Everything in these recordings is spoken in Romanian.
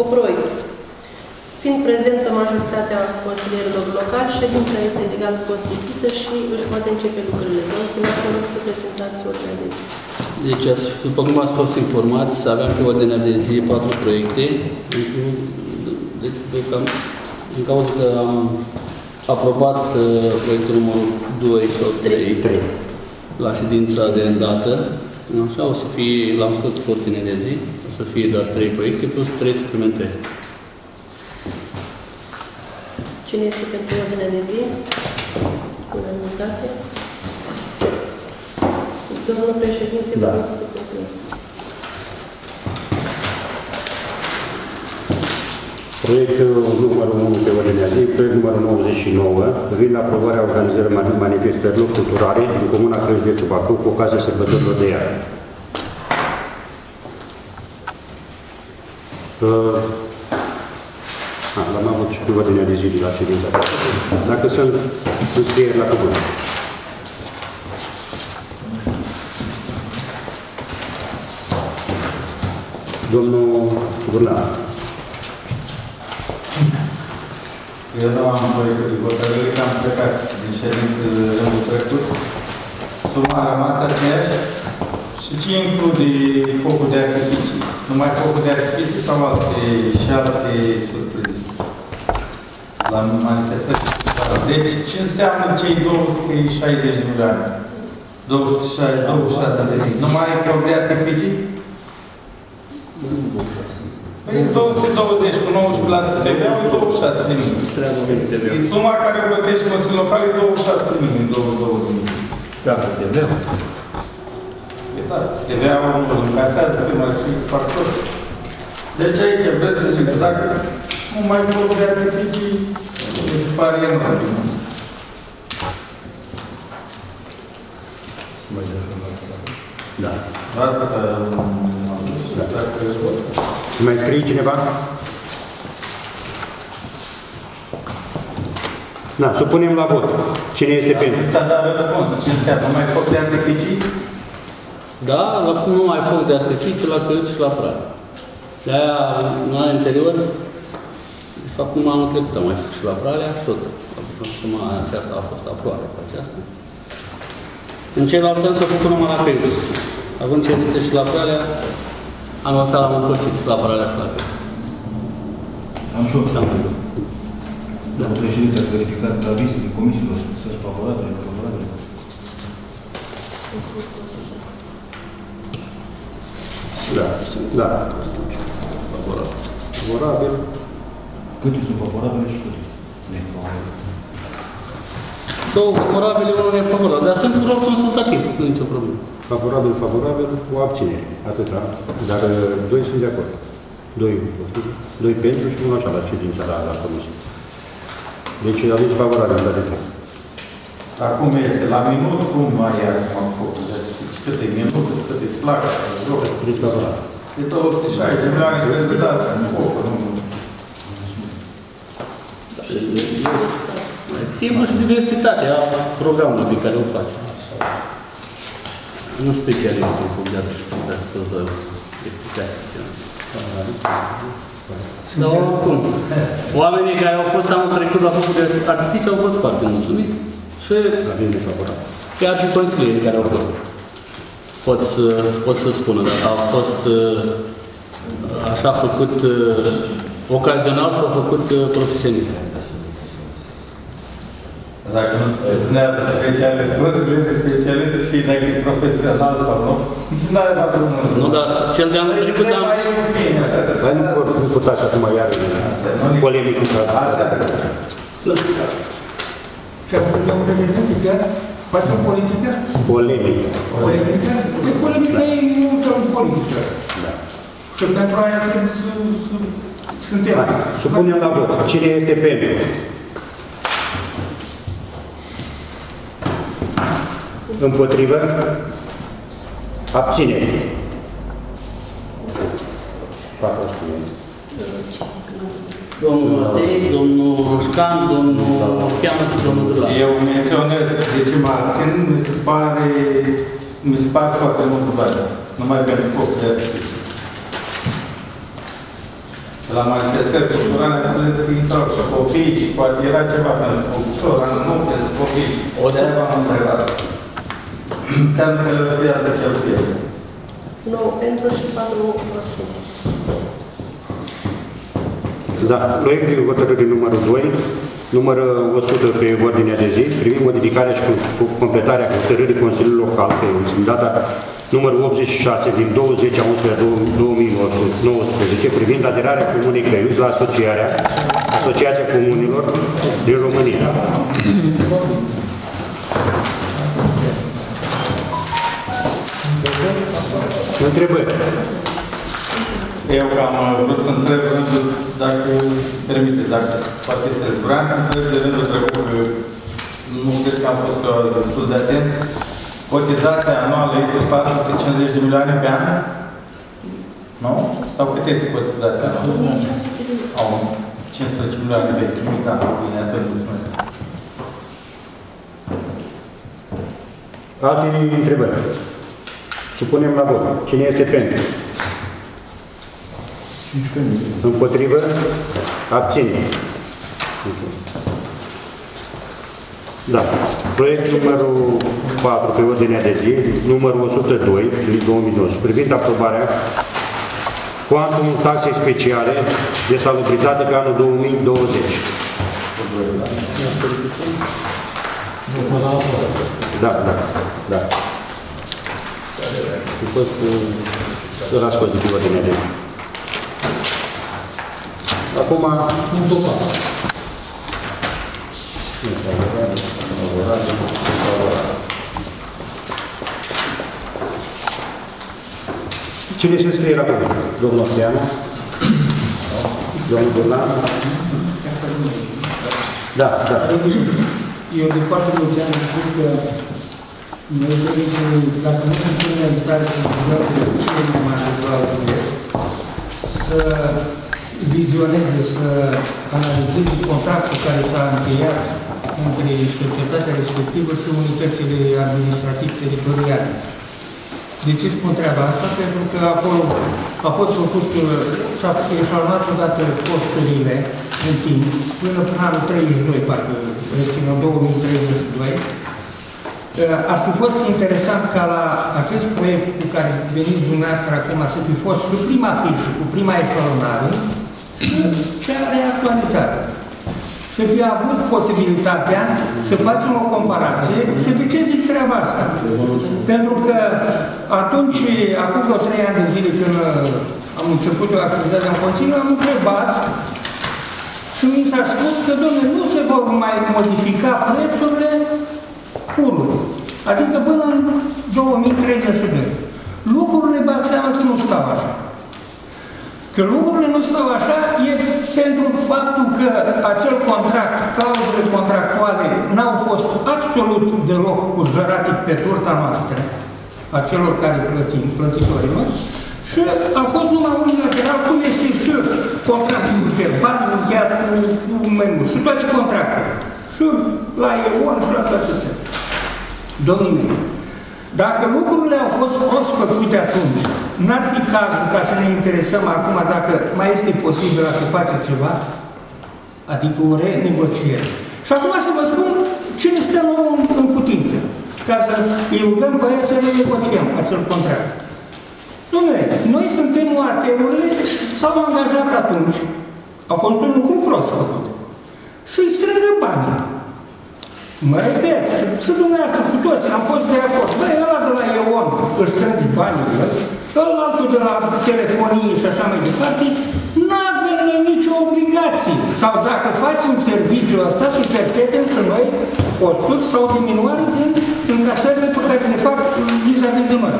Oproi. Fiind prezentă majoritatea consilierilor locali, ședința este legal constituită și își poate începe lucrurile. Domnul primar, vă rog să prezentați ordinea de zi. Deci, ați- după cum ați fost informați, aveam pe ordinea de zi patru proiecte. Deci, cam, în cauza că am aprobat uh, proiectul numărul 2 sau 3, la ședința de îndată, așa o să fie, l-am scos pe ordinea de zi, o să fie doar 3 proiecte plus 3 suplimentare. Cine este pentru ordinea de zi? Unanimitate. Domnul președinte, vă Da. rog să conclui. Proiectul numărul 1 pe ordinea zi, proiect numărul 99, privind aprobarea organizării mani- manifestărilor culturale în Comuna Crăci de Bacău cu ocazia sărbătorilor de iarnă. Uh, a, L-am avut și pe ordinea de zi de la ședința. Dacă sunt înscrieri la cuvânt. Domnul Gurnar. Eu nu am proiectul de hotărâre, că am plecat din ședință rândul trecut. Suma a rămas aceeași. Și ce include focul de artificii? Numai focul de artificii sau alte și alte surprize? La manifestări. Deci ce înseamnă cei 260 de milioane? 226 de mii. Numai foc de artificii? Păi 220 cu 19% TVA, 26 de mii. Treabă venit de E suma care o plătește Consiliul Local e 26 de mii, 22 de mii. Dacă te vreau. E da, TVA-ul nu îl încasează, firma respectivă fac tot. Deci aici vreți să zic, dacă nu mai mult de artificii, mi se pare enorm. Da. Doar atâta am spus, dacă Mai scrie cineva? Da, supunem la vot. Cine este pentru? S-a dat răspuns. Ce înseamnă? Mai foc de artificii? Da, la, nu mai foc de artificiu la Crăci și la Prag. De-aia, în anul anterior, de fapt, numai anul trecut am mai făcut și la Pralea și tot. Acum aceasta a fost aproape cu aceasta. În ceilalți ani s-a făcut numai la Crăci. Având cerințe și la Pralea, anul ăsta l-am împărțit și la Pralea și la Crăci. Am și eu Am făcut. Da. Președinte, ați verificat avizele comisiilor, sunt favorabile, favorabile. Da. Da. Favorabil. Favorabil. Câte sunt favorabile și câte nefavorabile. Două favorabile, unul nefavorabil, dar sunt cu rol consultativ, nu e nicio problemă. Favorabil, favorabil, cu abținere. Atâta. Dar uh, doi sunt de acord. Doi, împotrivă, doi pentru și unul așa la ședința la, la comisie. Deci aveți favorabil la de trei. Acum este la minut, cum mai e acum focul de artificii? Câte minute, câte placă, joc? Deci favorabil. E 260 de milioane de candidați în foc, nu? Timpul și diversitatea programului pe care o faci. Nu specialist în punct de atât, dar să vă explicați. Dar oricum, oamenii care au fost anul trecut la focul de artificii au fost foarte mulțumiți și Avem de favorabil. chiar și consilierii care au fost. Pot să, pot să spună, dacă au fost uh, așa făcut uh, ocazional sau făcut uh, profesionist. Dacă nu spunează specialist, nu de specialist și dacă e profesional sau nu, nici nu are dacă nu. Nu, dar cel de anul trecut am mai bine. Dar nu pot nu putea să mai iară polemică. Așa. Și acum, domnule președinte, chiar facem politică? Polemică. Polemică? E polemică e multă politică. Și pentru aia trebuie să, să suntem Hai, aici. Supunem la vot. Cine este pentru? Împotrivă? Abținere. Patru abțineri. Domnul Matei, domnul Roșcan, domnul Chianu și domnul Dula. Eu menționez de ce mă abțin, mi se pare, mi se pare foarte mult bani. Numai pentru foc de artificiu. La manifestări culturale, înțeles că intrau și copiii, și poate era ceva pentru ușor, nu pentru copii. O să- De-aia v-am întrebat. Înseamnă că le fie altă cheltuieli. 9 pentru și 4 abțineri. Da, proiectul de hotărâre numărul 2, numărul 100 pe ordinea de zi, privind modificarea și cu completarea hotărârii Consiliului Local pe în data numărul 86 din 20 a 11 2019 privind aderarea Comunei Căiuți la asociarea Asociația Comunilor din România. Întrebări? Eu cam am vrut să întreb rândul, dacă permite, dacă poate să vreau să întreb de rândul trecut, că nu cred că am fost uh, destul de atent. Cotizația anuală este 450 de milioane pe an? Nu? Sau cât este cotizația anuală? Au 15 milioane de nimic, da, bine, atunci mulțumesc. Alte întrebări? Supunem la vot. Cine este pentru? Împotrivă? Abține. Da. Proiect numărul 4 pe ordinea de zi, numărul 102 din 2019, privind aprobarea cuantumul taxei speciale de salubritate pe anul 2020. Da, da, da. A fost uh, l-a scos de pe ordinea de zi. Acum, un total. Cine se scrie la cuvânt? Domnul Osteanu? Domnul Burlan? Da, da. Eu de foarte mulți ani am spus că noi trebuie să, dacă nu suntem în stare să lucrăm cu cele mai mari autorități, să vizioneze, să analizeze contractul care s-a încheiat între societatea respectivă și unitățile administrativ-teritoriale. De ce spun treaba asta? Pentru că acolo a fost făcut, s-a eșalonat odată costurile în timp, până până anul 32, parcă rețin, în 2032. Ar fi fost interesant ca la acest proiect cu care veniți dumneavoastră acum să fi fost și prima fișă, cu prima eșalonare și cea reactualizată. Să fie avut posibilitatea să facem o comparație și de ce zic treaba asta? Pentru că atunci, acum vreo trei ani de zile când am început eu activitatea în Consiliu, am întrebat și mi s-a spus că, domnule, nu se vor mai modifica prețurile curului. Adică până în 2032. Lucrurile, bați seama că nu stau așa. Că lucrurile nu stau așa e pentru faptul că acel contract, clauzele contractuale n-au fost absolut deloc curjăratic pe turta noastră, a celor care plătim, plătitorilor, și a fost numai unilateral, cum este și contractul cu Șerban, încheiat cu, cu menul, și toate contractele. Și la EON și la toate acestea. Domnii mei, dacă lucrurile au fost prost făcute atunci, n-ar fi cazul ca să ne interesăm acum dacă mai este posibil să face ceva? Adică o renegociere. Și acum să vă spun ce ne stă nouă în, în putință, ca să îi rugăm pe aia să renegociem acel contract. Dom'le, noi suntem OAT-urile și s-au angajat atunci, au fost un lucru prost făcut, să-i strângă banii. Mă repet, și, și dumneavoastră cu toți am fost de acord. Băi, ăla de la EON își strânge banii el, ăla altul de la telefonie și așa mai departe, nu avem noi nicio obligație. Sau dacă facem serviciul ăsta, să percepem și noi costuri sau diminuare din încasările pe care le fac vis-a-vis de noi.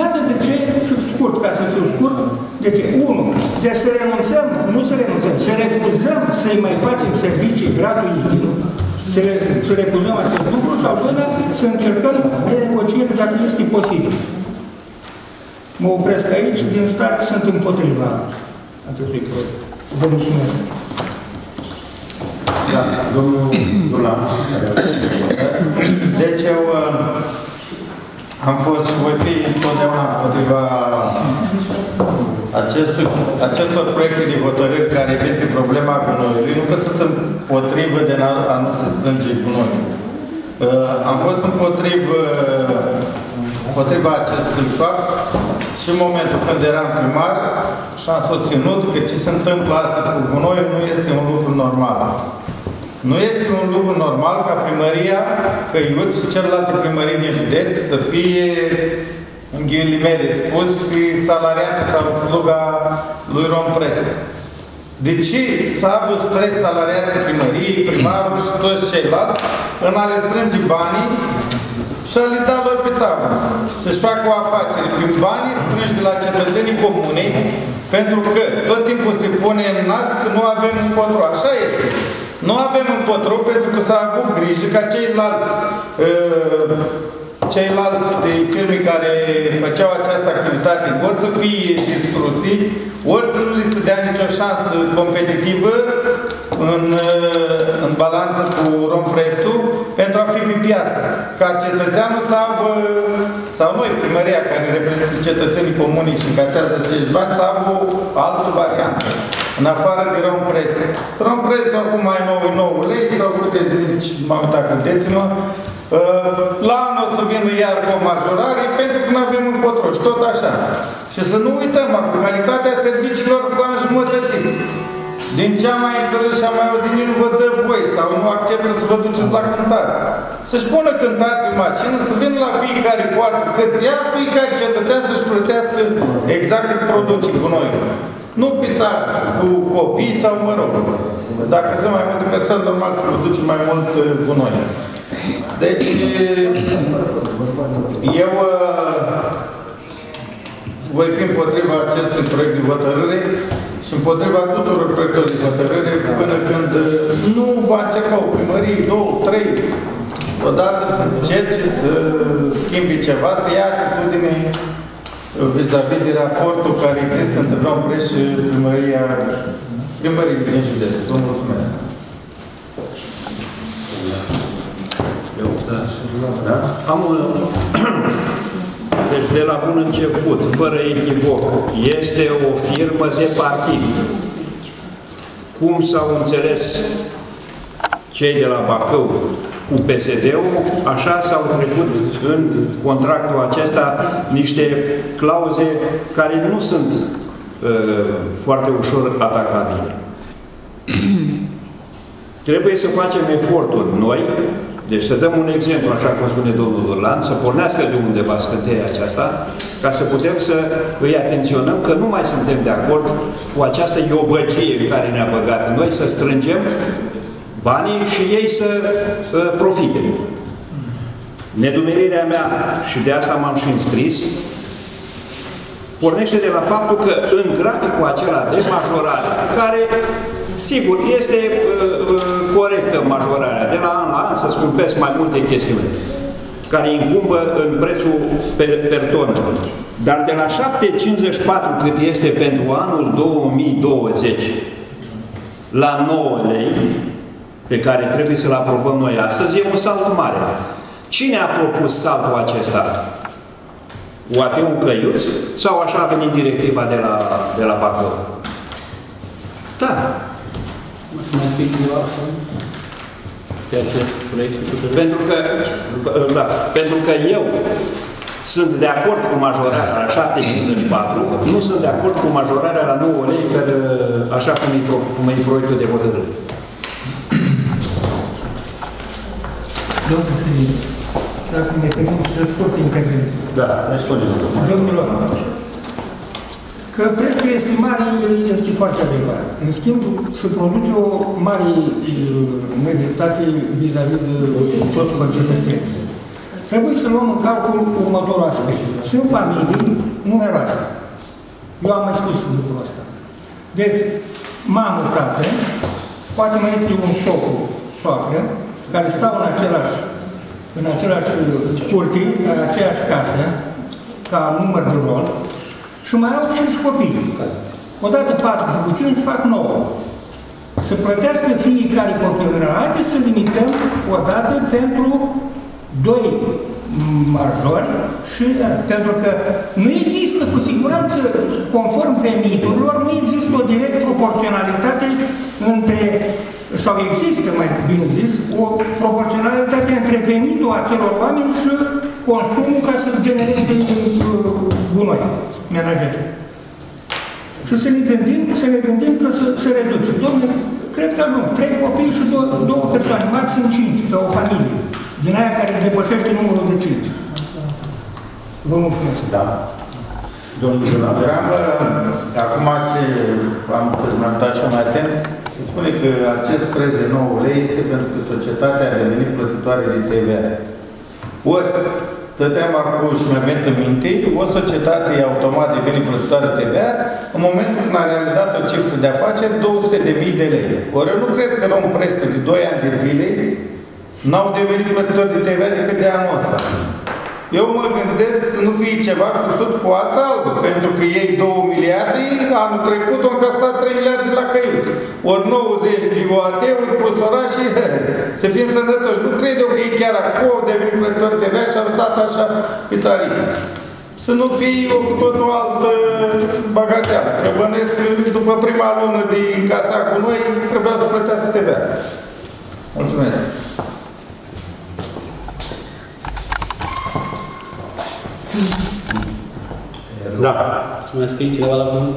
Iată de ce, și scurt, ca să fiu scurt, de ce? Unu, de să renunțăm, nu să renunțăm, să refuzăm să-i mai facem servicii gratuite, să, să refuzăm acest lucru sau până să încercăm renegociere dacă este posibil. Mă opresc aici, din start sunt împotriva acestui proiect. Vă mulțumesc. Da, domnul Dulan. Deci eu uh, am fost și voi fi întotdeauna împotriva acestui, acestor proiecte de hotărâri care vin pe problema gunoiului. Nu că sunt împotrivă de a- a nu se strânge gunoiul. Uh, Am fost împotrivă, împotriva acestui fapt și în momentul când eram primar și am susținut că ce se întâmplă astăzi cu gunoiul nu este un lucru normal. Nu este un lucru normal ca primăria Căiuți și celelalte primării din județ să fie, în ghilimele spus, salariată sau sluga lui Rom Prest. De ce să aibă stres salariații primăriei, primarul și toți ceilalți în a le strânge banii și a le da lor pe tablă? Să-și facă o afacere prin banii strângi de la cetățenii comunei, pentru că tot timpul se pune în nas că nu avem încotro. Așa este. Nu avem încotro pentru că s-a avut grijă ca ceilalți uh, ceilalte firme care făceau această activitate ori să fie distrusi, ori să nu li se dea nicio șansă competitivă în, în balanță cu Romprestu pentru a fi pe piață. Ca cetățeanul să aibă, sau noi, primăria care reprezintă cetățenii comunii și încasează acești bani, să aibă o altă variantă. În afară de Romprest. Romprest, acum mai nou 9 lei, sau câte, deci, m-am uitat, credeți-mă, Uh, La anul o să vină iar cu o majorare pentru că nu avem încotro și tot așa. Și să nu uităm, acum, calitatea serviciilor s-a înjumătățit. Din ce am mai înțeles și am mai auzit, nici nu vă dă voi sau nu acceptă să vă duceți la cântare. Să-și pună cântare pe mașină, să vină la fiecare poartă cât ia, fiecare cetățean să-și plătească exact cât produce cu noi. Nu pisați cu copii sau, mă rog, dacă sunt mai multe persoane, normal să produce mai mult uh, gunoi. Deci, eu uh, voi fi împotriva acestui proiect de hotărâre și împotriva tuturor proiectelor de hotărâre până când uh, nu va încerca o primărie, două, trei, odată să încerce să schimbi ceva, să ia atitudine uh, vis-a-vis de raportul care există între domnul Preș și primăria primării din județ. Vă mulțumesc. Da? Am un... Deci de la bun început, fără echivoc, este o firmă de partid. Cum s-au înțeles cei de la Bacău cu PSD-ul, așa s-au trecut în contractul acesta niște clauze care nu sunt uh, foarte ușor atacabile. Trebuie să facem eforturi noi, deci să dăm un exemplu, așa cum spune domnul Durlan, să pornească de undeva scânteia aceasta, ca să putem să îi atenționăm că nu mai suntem de acord cu această iobăgie în care ne-a băgat noi, să strângem banii și ei să uh, profite. Nedumerirea mea, și de asta m-am și înscris, pornește de la faptul că în graficul acela de majorare, care, sigur, este uh, uh, corectă majorarea, de la an la an să scumpesc mai multe chestiuni, care incumbă în prețul per, per tonă. Dar de la 7,54 cât este pentru anul 2020 la 9 lei, pe care trebuie să-l aprobăm noi astăzi, e un salt mare. Cine a propus saltul acesta? UAT-ul Căiuț sau așa a venit directiva de la, de la Bacău? Da. Mă să mai spui ceva pe acest proiect? Pentru că, da, pentru că eu sunt de acord cu majorarea la 7,54, nu sunt de acord cu majorarea la 9 lei, care, așa cum e, pro- cum e proiectul de hotărâre. Domnul Sănic, dacă ne permit să scurt intervenție. Da, răspunde, domnul. Domnilor, că prețul este mare este foarte adevărat. În schimb, se produce o mare uh, nedreptate vis-a-vis de toți concetățenii. Trebuie să luăm în calcul următorul aspect. Sunt familii numeroase. Eu am mai spus lucrul ăsta. Deci, mamă, tată, poate mai este un socru, soacră, care stau în același, în același curte, în aceeași casă, ca număr de rol, și mai au cinci copii. odată patru făcuciuni și fac nouă. Să plătească fiecare copil. Haideți să limităm o dată pentru doi majori și pentru că nu există cu siguranță, conform veniturilor, nu există o direct proporționalitate între, sau există mai bine zis, o proporționalitate între venitul acelor oameni și consumul ca să genereze uh, gunoi menajer. Și să ne gândim, să ne gândim că să se reduce. Domnule, cred că ajung trei copii și două, două persoane, maxim cinci, pe o familie, din aia care depășește numărul de cinci. Vă mulțumesc. Da. Domnul Zălan. Vreau, uh, acum ce am m-am dat și eu mai atent, se spune că acest preț de 9 lei este pentru că societatea a devenit plătitoare de TVA. Ori, stăteam acum și mi-a venit în minte, o societate e automat devenit plătitoare de TVA în momentul când a realizat o cifră de afaceri 200.000 de lei. Ori eu nu cred că luăm prețul de 2 ani de zile n-au devenit plătitori de TVA decât de anul ăsta. Eu mă gândesc să nu fie ceva cusut cu ața albă, pentru că ei 2 miliarde, anul trecut au încasat 3 miliarde la căiuți. Ori 90 de OAT-uri plus orașe, să fim sănătoși. Nu cred eu că ei chiar acum au devenit plătitori TVA și au stat așa pe tarife. Să nu fie o cu totul altă bagatelă. Că bănesc că după prima lună de încasa cu noi, trebuia să plătească TVA. Mulțumesc. Da. Să mai scrie cineva la cuvânt?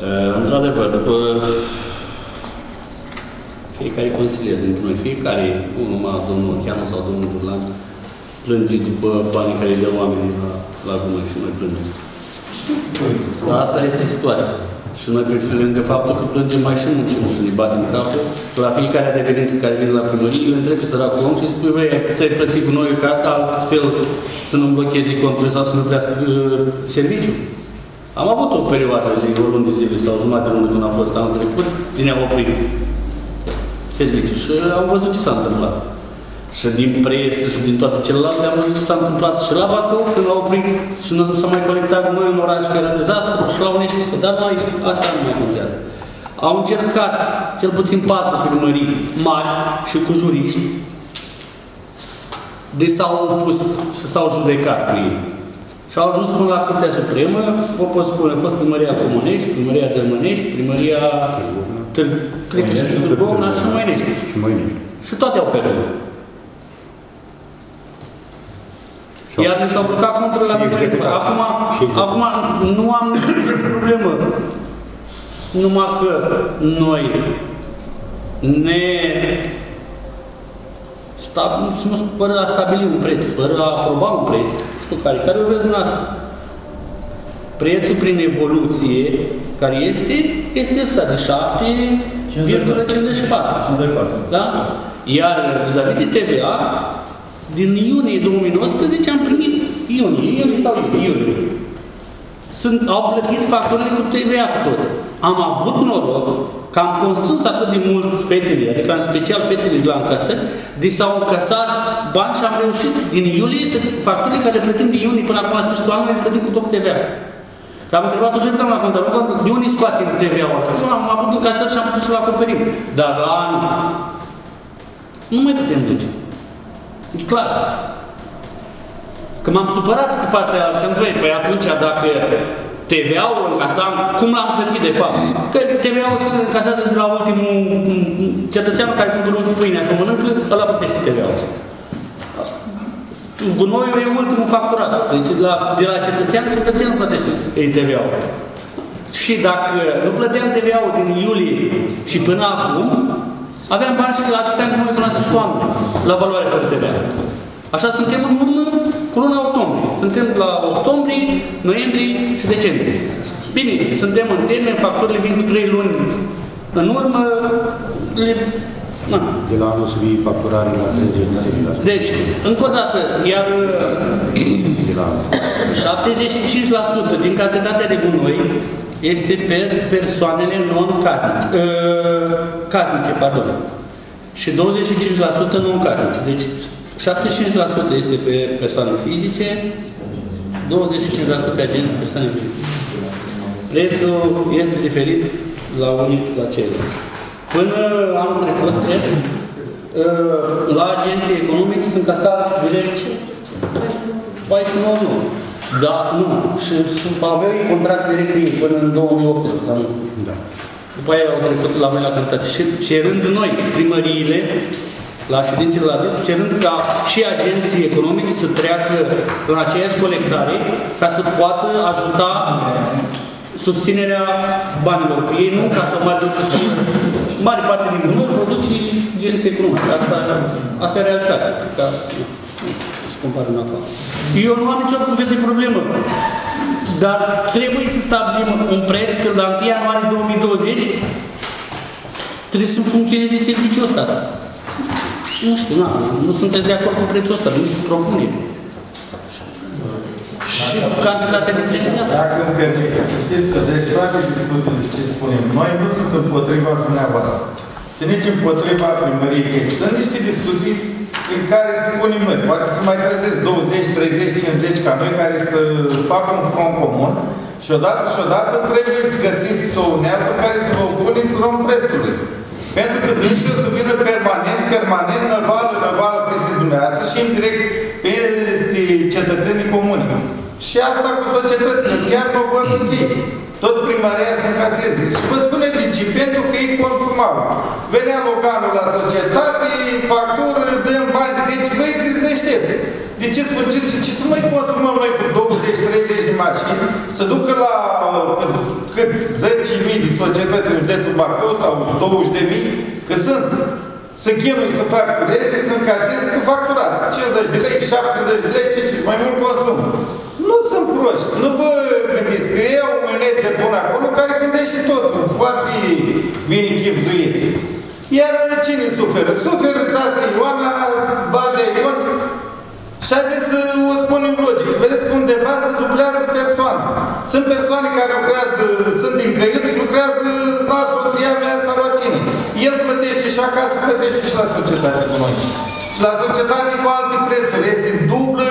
Uh, Într-adevăr, după fiecare consilier dintre noi, fiecare, nu numai domnul Chianu sau domnul Burlan, plânge după banii care îi dă oamenii la, la gunoi și noi plângem. Dar asta este situația. Și noi, pe lângă faptul că plângem, mai și muncim și ne batem capul, la fiecare adeverință care vine la primărie, îl întreb pe săracul om și spui, băi, ți-ai plătit cu noi ca altfel să nu blochezi contul sau să nu vrească uh, serviciu. Am avut o perioadă de o lună de zile sau jumătate de lună când am fost anul trecut, din a oprit serviciu și am văzut ce s-a întâmplat. Și din presă și din toate celelalte am văzut ce s-a întâmplat și la Bacău când l-au oprit și nu s-a mai colectat cu noi în oraș că era dezastru și la unești chestii, dar noi asta nu mai contează. Au încercat cel puțin patru primării mari și cu juriști de s-au opus și s-au judecat cu ei. Și au ajuns până la Curtea Supremă, vă pot spune, a fost primăria Comunești, primăria Dărmânești, primăria Târg, cred că și Târgovna și Măinești. Și Măinești. Și toate au pierdut. Și au- Iar mi s-au blocat conturile la și primărie. executați. Acum, Și executați. acum nu am nicio problemă. Numai că noi ne sta, nu, fără a stabili un preț, fără a aproba un preț, știu care, care îl vreți dumneavoastră. Prețul prin evoluție, care este, este ăsta de 7,54. Da? Iar vis-a-vis de TVA, din iunie 2019 am primit iunie, iunie sau iunie, iunie. Sunt, au plătit facturile cu TVA cu tot. Am avut noroc că am constrâns atât de mult fetele, adică în special fetele de la încasări, de s-au încasat bani și am reușit din iulie să facturile care plătim din iunie până acum la sfârșitul anului, le plătim cu tot TVA. Că am întrebat-o și doamna contabilă, de unde scoatem TVA-ul ăla? Nu, am avut încasări și am putut să-l acoperim. Dar la anul nu mai putem duce. E clar. Că m-am supărat pe partea aia, și am zis, băi, păi atunci dacă TVA-ul încasam, cum l-am plătit de fapt? Că TVA-ul se încasează de la ultimul cetățean care cumpără un pâine și o mănâncă, ăla plătește TVA-ul. Gunoiul e ultimul facturat. Deci de la, de la cetățean, cetățeanul plătește ei TVA-ul. Și dacă nu plăteam TVA-ul din iulie și până acum, aveam bani și la atâtea cum până la sfârșitul anului, la valoare fără TVA. Așa suntem în urmă cu luna octombrie. Suntem la octombrie, noiembrie și decembrie. Bine, suntem în termen, facturile vin cu 3 luni în urmă, le... Na. De la anul să fie facturare la 30 de zile. Deci, încă o dată, iar De la anul. 75% din cantitatea de gunoi este pe persoanele non-casnice, uh, casnice, pardon. Și 25% non-casnice. Deci 75% este pe persoane fizice 25% pe agenți persoane juridice. Prețul este diferit la unii la ceilalți. Până anul trecut, cred, uh, la agenții economici sunt casat direct 14 Da, nu. Și aveai contract direct cu ei până în 2018 sau nu. Da. După aia au trecut la noi la cantitate. Și cerând noi, primăriile, la ședințele la DIT, cerând ca și agenții economici să treacă la aceeași colectare ca să poată ajuta susținerea banilor. Că ei nu ca să mai ducă și mare parte din bunuri produc și agenții economice. Asta, asta e realitatea. Ca, și comparăm acum. Eu nu am nicio fel de problemă. Dar trebuie să stabilim un preț că la 1 ianuarie 2020 trebuie să funcționeze serviciul ăsta. Nu știu, na, nu sunteți de acord cu prețul ăsta, nu se propune. Și cantitatea diferențiată. Dacă îmi permite, să știți că deci toate discuțiile ce spunem, noi nu sunt împotriva dumneavoastră și nici împotriva primăriei. Sunt niște discuții în care spunem noi, poate să mai trezesc 20, 30, 50 ca noi care să facă un front comun și odată și odată trebuie să găsiți o unealtă care să vă opuneți rom prestului. Pentru că dânsul să vină permanent, permanent, năvală, năvală peste dumneavoastră și indirect peste cetățenii comuni. Și asta cu societățile, chiar mă văd ok. Tot primăria să încaseze. Și vă spune de ce? Pentru că ei consumau. Venea Loganul la societate, factură, dăm bani. Deci băieți deștepți. De ce spun ce, ce, ce să mai consumăm noi cu 20-30 de mașini, să ducă la cât, cât 10.000 de societăți în județul Bacău sau 20.000, că sunt, să chinui, să factureze, să încaseze, că facturat. 50 de lei, 70 de lei, ce, ce, mai mult consum. Nu sunt proști. Nu vă gândiți că e un manager bun acolo care gândește tot foarte bine chipzuit. Iar cine suferă? Suferă țața Ioana, Badea Ion, și haideți să o spunem logic. Vedeți că undeva se dublează persoane. Sunt persoane care lucrează, sunt din căiuți, lucrează la soția mea sau la cine. El plătește și acasă, plătește și la societate cu noi. Și la societate cu alte prețuri. Este dublă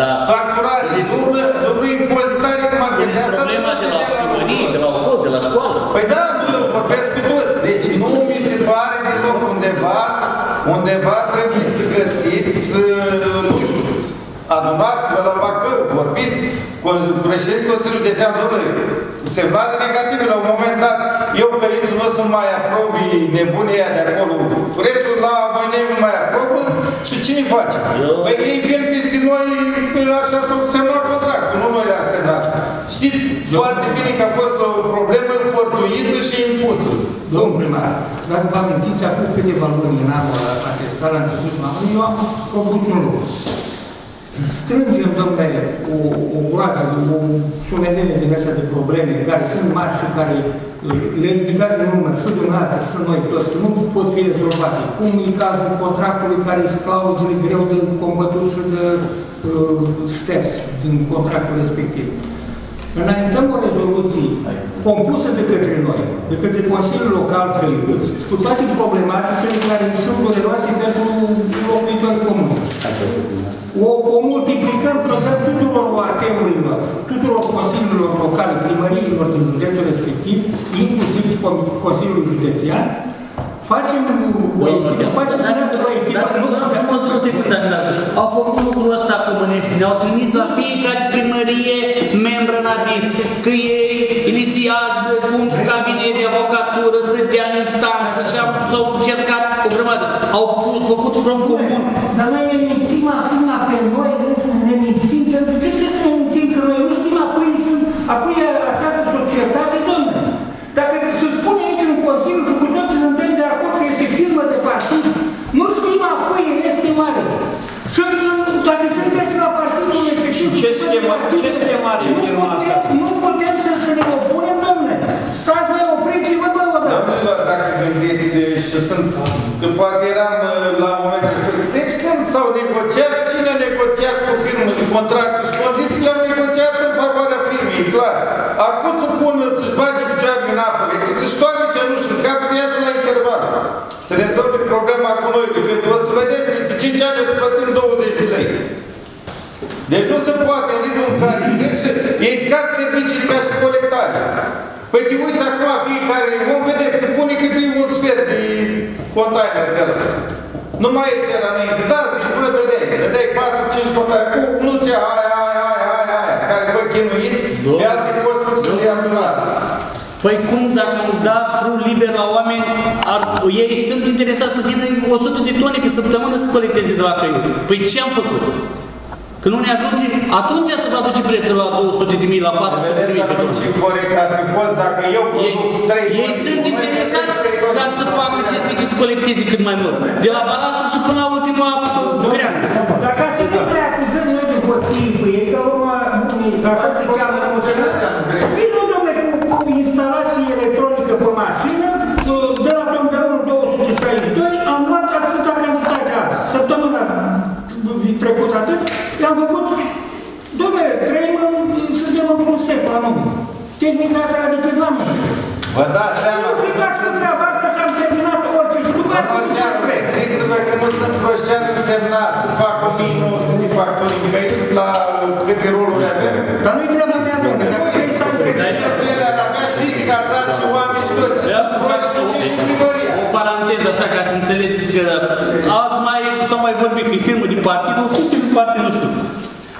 Da. facturare, dublă, dublă impozitare, cum ar fi. De asta Problema de la spune primărie, de la ocol, de la școală. Păi da, nu, eu vorbesc cu toți. Deci nu mi se pare deloc undeva, undeva trebuie să găsiți, să, nu știu, adunați-vă la Bacău, vorbiți cu președintele Consiliului Județean, domnule, semnale negative la un moment dat. Eu că aici nu o să mai aprobi nebunii de acolo. Prețul la mâine nu mai aprobă și cine face? Eu- Păi ei vin peste noi, că așa s-au semnat contractul, nu noi le-am semnat. Știți foarte bine că a fost o problemă fortuită și impusă. Domnul primar, dacă vă amintiți, acum câteva luni în anul acesta, la începutul anului, eu am propus un lucru. Strângem, domnule, o, o groază, o sumedenie din astea de probleme care sunt mari și care uh, le ridicați în număr și dumneavoastră și noi toți, că nu pot fi rezolvate. Cum e cazul contractului care sunt clauzele greu de combătut și de uh, șters din contractul respectiv. Înaintăm o rezoluție compusă de către noi, de către Consiliul Local Căiuți, cu toate problematicile care sunt dureroase pentru locuitori comuni. O, o multiplicăm și o dăm tuturor OAT-urilor, tuturor consiliilor locale, primăriilor din județul respectiv, inclusiv Com- Consiliul Județean, facem o echipă, facem dumneavoastră o echipă, nu, Nu, nu, securitate Au făcut lucrul ăsta comuniști, ne-au trimis la fiecare primărie membră în ADIS, că ei inițiază cu un cabinet de avocatură să dea în instanță și am- s-au încercat o grămadă. Au pu- făcut front comun. Dar noi ne mințim acum pe noi, înșine, ne mințim, pentru ce trebuie să ne mințim? Că noi nu știm apoi, sunt, apoi această societate, domnule. Dacă se spune aici în Consiliu că cu toții suntem de acord că este firmă de partid, nu știm apoi este mare. Și dacă sunteți la partidul respectiv, Ce schema- ce schema are nu firma putem, asta? nu putem să, să ne opunem, domnule. Stați mai opriți-vă, bă, odată. Domnilor, dacă gândiți și sunt, că poate eram uh, la momentul respectiv. Deci când s-au negociat, cine a negociat cu firmă de contractul și condițiile au negociat în favoarea firmei, e clar. Acum să pună, să-și bage picioarele în apă, deci să-și toarne cenușă în cap, să iasă la interval. Să rezolve problema cu noi, că o să vedeți, peste 5 ani o să plătim 20 de lei. Deci nu se poate în ritmul în care crește, ei scad servicii ca și colectare. Păi te uiți acum fiecare om, vedeți că pune câte un sfert de container de ăla. Nu mai e ți era înainte. Da, zici, bă, dădeai, dădeai 4-5 container. Cu, nu ți aia, aia, aia, aia, aia, aia, care vă chinuiți, pe alte posturi să le adunați. Păi cum dacă am dat drum liber la oameni, ar, ei sunt interesați să vină 100 de tone pe săptămână să colecteze de la căiuți. Păi ce am făcut? Că nu ne ajunge, atunci să vă aduce prețul la 200 de mii, la 400 de mii pe tonă. Și corect ar fi fost dacă eu Ei, produc 3 ei sunt interesați ca să facă servicii să colecteze cât mai mult. De la balastru și până la ultima greană. Dar ca să nu mai acuzăm noi de hoții cu ei, că urma, că așa se cheamă moștenească, vină, domnule, cu, cu instalație electronică pe mașină, de la tomberonul 262, am luat atâta cantitate azi. Săptămâna trecută atât, i-am făcut, domnule, trăim în, suntem într-un secol anume. Tehnica asta adică n-am înțeles. Vă dați seama Eu plecați cu treaba asta și am terminat orice și după aceea Domnul Deanu, gândiți-vă că nu sunt proști ce ar însemna să fac 1900 de factori încăiți la câte roluri avem. Dar nu-i treaba mea, domnule, dacă vrei să ai Câte ele ar avea și cazați și oameni și tot ce sunt proști ce și primăria. O paranteză așa ca să înțelegeți că azi mai s-au mai vorbit că e filmul de partid, nu sunt film de partid, nu știu.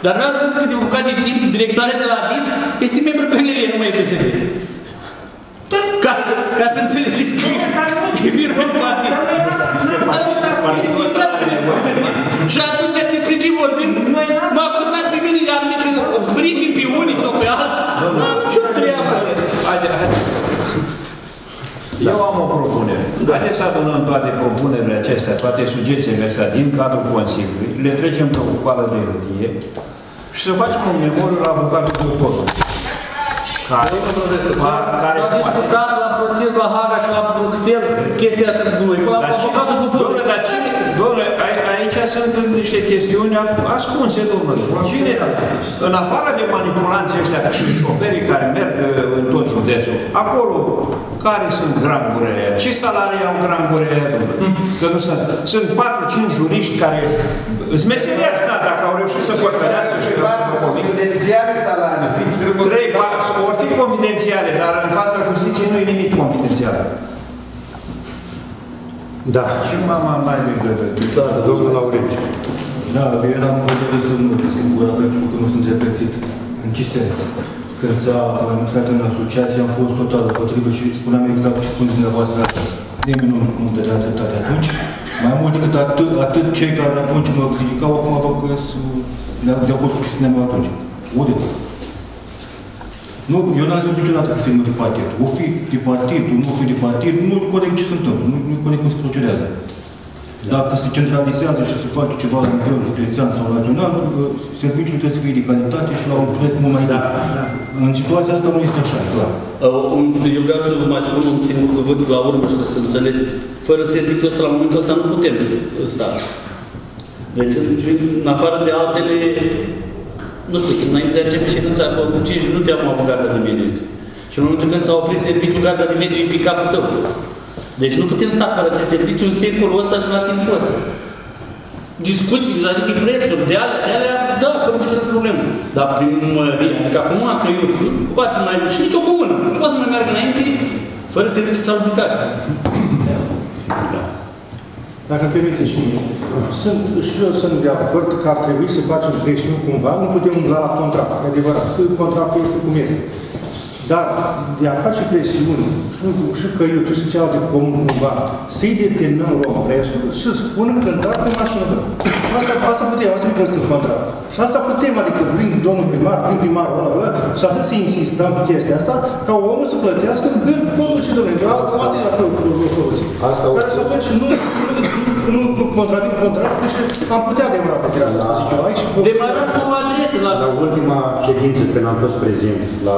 Dar vreau să văd că de bucat de timp, directoarea de la DIS este membru PNL, nu mai e PSD. Ca să, ca să înțelegeți că e filmul de partid. Și atunci despre ce vorbim? Mă acuzați pe mine de anumite sprijin pe unii sau pe alții. N-am nicio treabă. Haide, haide. Eu am o propunere. Haideți să adunăm toate propunerile acestea, toate sugestiile astea din cadrul Consiliului, le trecem pe o coală de hârtie și să facem un memoriu la avocatul doctorului. Care, ca- care S-a discutat la proces la Haga și la Bruxelles chestia asta cu noi. La Dar ce- avocatul Domnule, poporului. dar cine, domnule, ai- aici sunt niște chestiuni ascunse, domnule. Cine, în afară de manipulanții ăștia și șoferii care merg uh, în tot județul, acolo, care sunt grangurile aia? Ce salarii au grangurile aia, domnule? Că nu sunt. Sunt 4-5 juriști care îți meseriași, da, dacă au reușit să păcălească și să convingă. Confidențiale salarii. din firmă. Trei, patru, vor fi confidențiale, dar în fața justiției nu e nimic confidențial. Da, Și mama mai de domnul Laurențiu. Da, eu eram hotărât să nu deschid gura pentru că nu sunt repetit. În ce sens? Când s-a când am intrat în asociație, am fost total împotrivă și spuneam exact ce spun dumneavoastră astăzi. Nimeni nu, nu dădea dreptate atunci. Mai mult decât atât, atât cei care atunci mă criticau, acum vă că sunt de de acord cu ce spuneam eu atunci. Uite. Nu, eu n-am spus niciodată că firmă de partid. O fi de partid, nu o fi de partid, nu e corect ce se întâmplă, nu, nu e corect cum se procedează. Dacă se centralizează și se face ceva la nivel județean sau național, serviciul trebuie să fie de calitate și la un preț mult mai mic. În situația asta nu este așa, clar. Uh, un- Eu vreau să vă mai spun un singur cuvânt la urmă și să înțelegeți. Fără serviciul ăsta, la momentul ăsta, nu putem sta. Deci, în afară de altele, nu știu, când înainte de a începe ședința, cu 5 minute am avut garda de mediu aici. Și în momentul când s-a oprit serviciul, garda de mediu e pe capul tău. Deci nu putem sta fără acest serviciu în secolul ăsta și la timpul ăsta. Discuții vis-a-vis de prețuri, de alea, de alea, da, fără nicio problemă. Dar primărie, adică acum că eu sunt, poate mai și nicio comună. Nu poate să mai meargă înainte fără serviciu salubritate. Dacă îmi permiteți și mie, sunt, și eu sunt de acord că ar trebui să facem presiuni cumva, nu putem umbla la contract, e adevărat, că contractul este cum este. Dar de a face presiuni și, și căiutul și cealaltă comun cumva, să-i determinăm om restul și să spună că într pe mașină dă. Asta, asta putem, asta nu trebuie contract. Și asta putem, adică prin domnul primar, prin primarul ăla, ăla, și atât să insistăm pe chestia asta, ca omul să plătească cât conduce domnule. Asta e la fel o, o soluție. Asta o- Care și atunci nu, nu, nu contravin contractul și am putea demara pe treaba asta, zic eu aici. Demarăm cu o adresă la... La ultima ședință, când am fost prezent, la,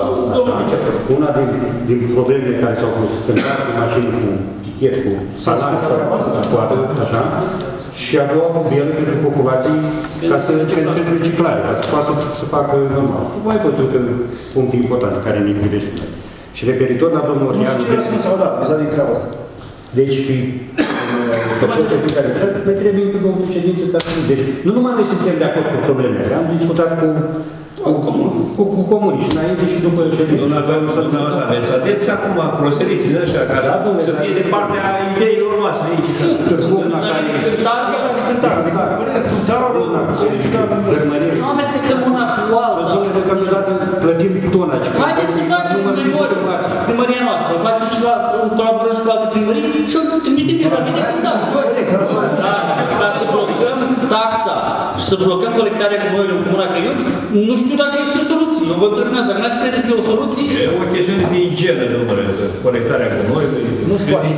așa, una din, din problemele care s-au pus, când cu mașini cu tichet, cu salar, discutat treaba asta? să scoată, așa, și a doua mobilă pentru populații ca să pentru reciclare, ca să poată să, să facă normal. Nu mai fost încă puncte importante care ne privește. Și referitor la domnul Nu știu ce Orianu, răspuns au dat vis-a-vis de treaba asta. deci, în că tot ședința de mai trebuie încă două ședințe ca să... Deci, nu numai noi suntem de acord cu problemele astea, am discutat cu, cu, cu, cu comunii și înainte și după ședință. Dumneavoastră aveți atenție acum proseliții de ăștia care Da, domnule, să fie de partea ideilor noastre aici. Târguna care... Cântare, adică cântarul, Rămânești. Nu amestecăm una cu alta. Domnule, deocamdată plătim tona. ce- Haideți să facem număr un de memoriu. Îl trimitem vis-a-vis de cântar. Dar ca să blocăm taxa și să blocăm colectarea cu noi în Comuna Căiuț, nu știu dacă este o soluție. Eu vă întreb, dacă n-ați credeți că e o soluție, E o chestiune de igienă, domnule, colectarea cu noi. Nu se poate.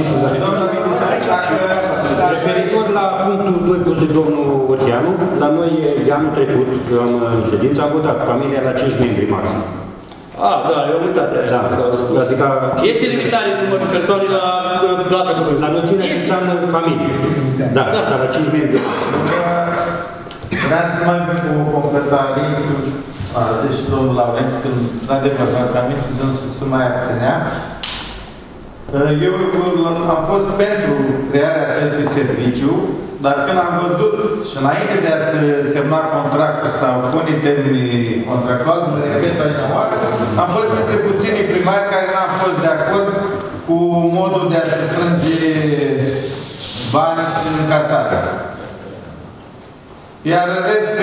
Referitor la punctul 2 pus de domnul Oteanu, la noi de anul trecut, în ședință, am votat familia la 5 membri maxim. A, da, eu am uitat de aia. Da, că au răspuns. adică Este limitare numărul de persoane la uh, plata cu noi. la noțiunea ce Este. înseamnă familie. Da, dar la 5 membri. Vreau să mai vin cu o completare, a zis și domnul Laurenț, când, într-adevăr, dacă aminte, dânsul se mai abținea. Eu am fost pentru crearea acestui serviciu, dar când am văzut și înainte de a se semna contractul sau pune termeni contractuali, mă repet așa oară, am fost între puținii primari care n-am fost de acord cu modul de a se strânge banii și încasarea. Iar în rest,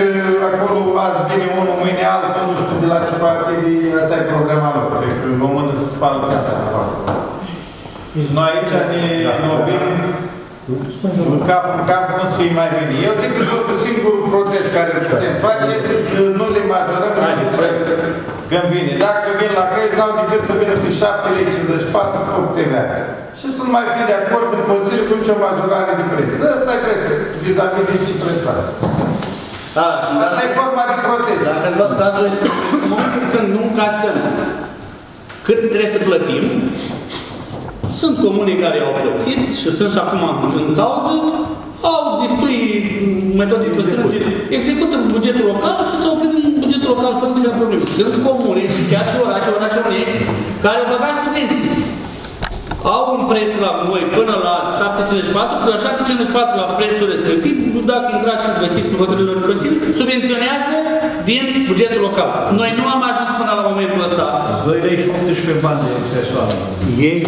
acolo azi vine unul, mâine altul, nu știu de la ce partid, asta e problema lor. Cred că română se spală pe acolo. Și noi aici ne lovim în cap în cap cum să fie mai bine. Eu zic că totul singurul protest care îl putem face este să nu le majorăm niciun preț când vine. Dacă vin la preț, dau decât să vină pe 7 lei 54 tot TVA. Și să nu mai fi de acord în Consiliu cu nicio majorare de preț. Ăsta e preț, vis-a-vis de ce prestați. Da, Asta e forma de protest. Dacă ați dat în momentul când nu încasăm cât trebuie să plătim, sunt comune care au plătit și sunt și acum în cauză, au destui metode de strângere, execută bugetul local și s-au oprit în bugetul local fără nicio problemă. Sunt comune și chiar și orașe, orașe unești, care au băgat subvenții. Au un preț la noi până la 754, de la 754 la prețul respectiv, dacă intrați și găsiți pe hotărârile de Consiliu, subvenționează din bugetul local. Noi nu am ajuns până la momentul ăsta. 2 lei și 18 bani de persoană. Ei,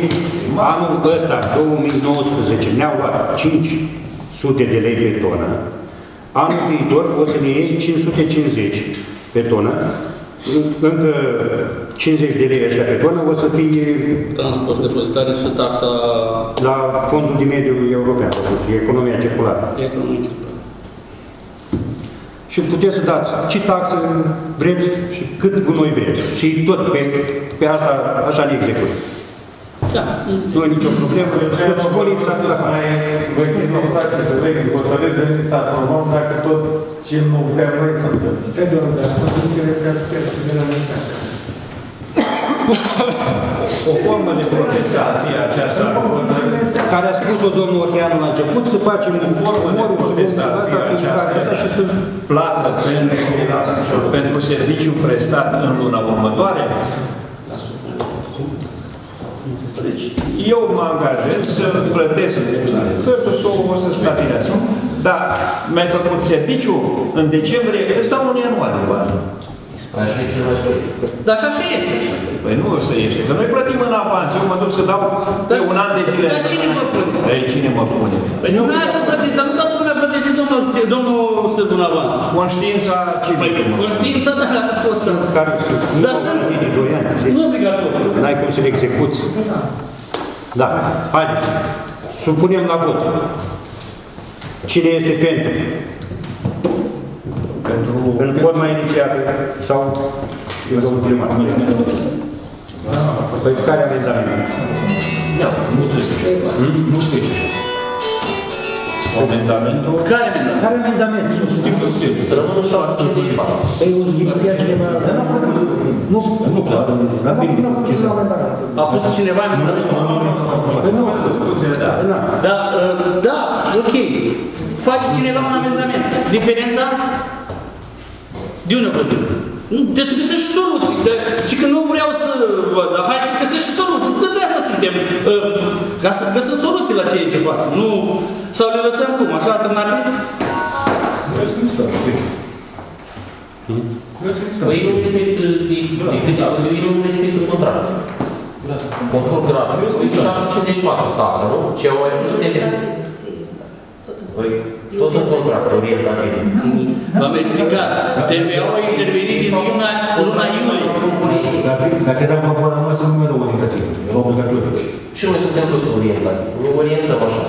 anul ăsta, 2019, ne-au luat 500 de lei pe tonă. Anul viitor o să ne iei 550 pe tonă. Încă 50 de lei ăștia pe tonă o să fie Transport, depozitare și taxa la fondul de mediu european, și economia circulară. economică. Și puteți să dați ce taxă vreți și cât gunoi vreți. Și tot pe, pe asta așa ne execut. Da. Nu e nicio problemă, tot spuneți atât la față. Mai voi nu face să vei hotărâți în să aprobăm dacă tot ce nu vrem noi să întâmplă. Trebuie, dar condițiile astea sper să ne rămână. O formă de protest ar fi aceasta. care a spus-o domnul Orteanu la început, să facem un formă Formă de protest ar fi aceasta. și să... Plată pentru, pentru serviciu prestat în luna următoare. Deci, eu mă angajez să plătesc câtul să o să stabileți, nu? Dar mi-ai făcut serviciu în decembrie, îți dau în ianuarie bani. Dar așa și este. Păi nu o să iește, că noi plătim în avans, eu mă duc să dau pe un an de zile. Dar cine mă pune? Ei, cine mă pune? Păi nu mai asta plătești, dar nu toată lumea plătește domnul, domnul Sârbu în avans. Conștiința Păi, civică. mă. conștiința, dar nu pot să... Care sunt nu Dar au sunt- plătit de 2 ani. Nu obligatoriu. N-ai cum să le execuți. Da, haideți. Supunem la vot. Cine este pentru? Pentru În forma inițiată sau în domnul primar? Păi care amendament? amendamentul. Care amendament? Care amendament? Să rămână 754. Păi o iniția cineva, dar n-a propus. Nu, nu, clar. A pus cineva amendament? Păi nu a fost. Da. Da, uh, da, ok. Face cineva un amendament. Diferența? De unde o plătim? Deci găsesc și soluții. De, și că nu vreau să văd, dar hai să găsesc și soluții. De, de asta suntem. uh, Ca să găsim soluții la ceea ce facem. Nu, sau le lăsăm cum, așa alternativ? Vreau să nu stau, bine. Vreau să nu stau. Păi nu respect, de câte eu nu respect contract. Conform graficului, 74 taxa, nu? Ce au mai vrut să ne Păi, tot în contract, orientativ. V-am explicat. TVA-ul a intervenit din luna, luna iulie. Dacă, dacă dăm favoarea noastră, nu era orientativ, era obligatoriu. Și noi suntem tot orientați. Nu orientăm așa.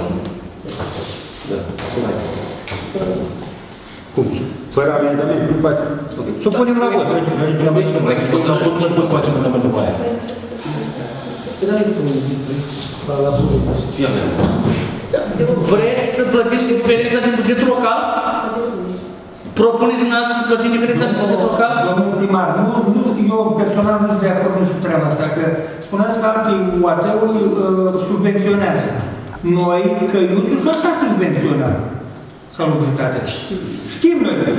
Da. Cum? Fără amendament, nu faci. Supunem la vot. Noi discutăm tot ce poți face amendament după aia. Vreți să plătiți diferența din bugetul local? Propuneți dumneavoastră să plătim diferența din bugetul local? Domnul primar, nu, nu, eu personal nu sunt de acord nici cu treaba asta, că spuneți că alte UAT-uri uh, subvenționează. Noi, că Iutul și așa subvenționăm salubritatea. Știm noi că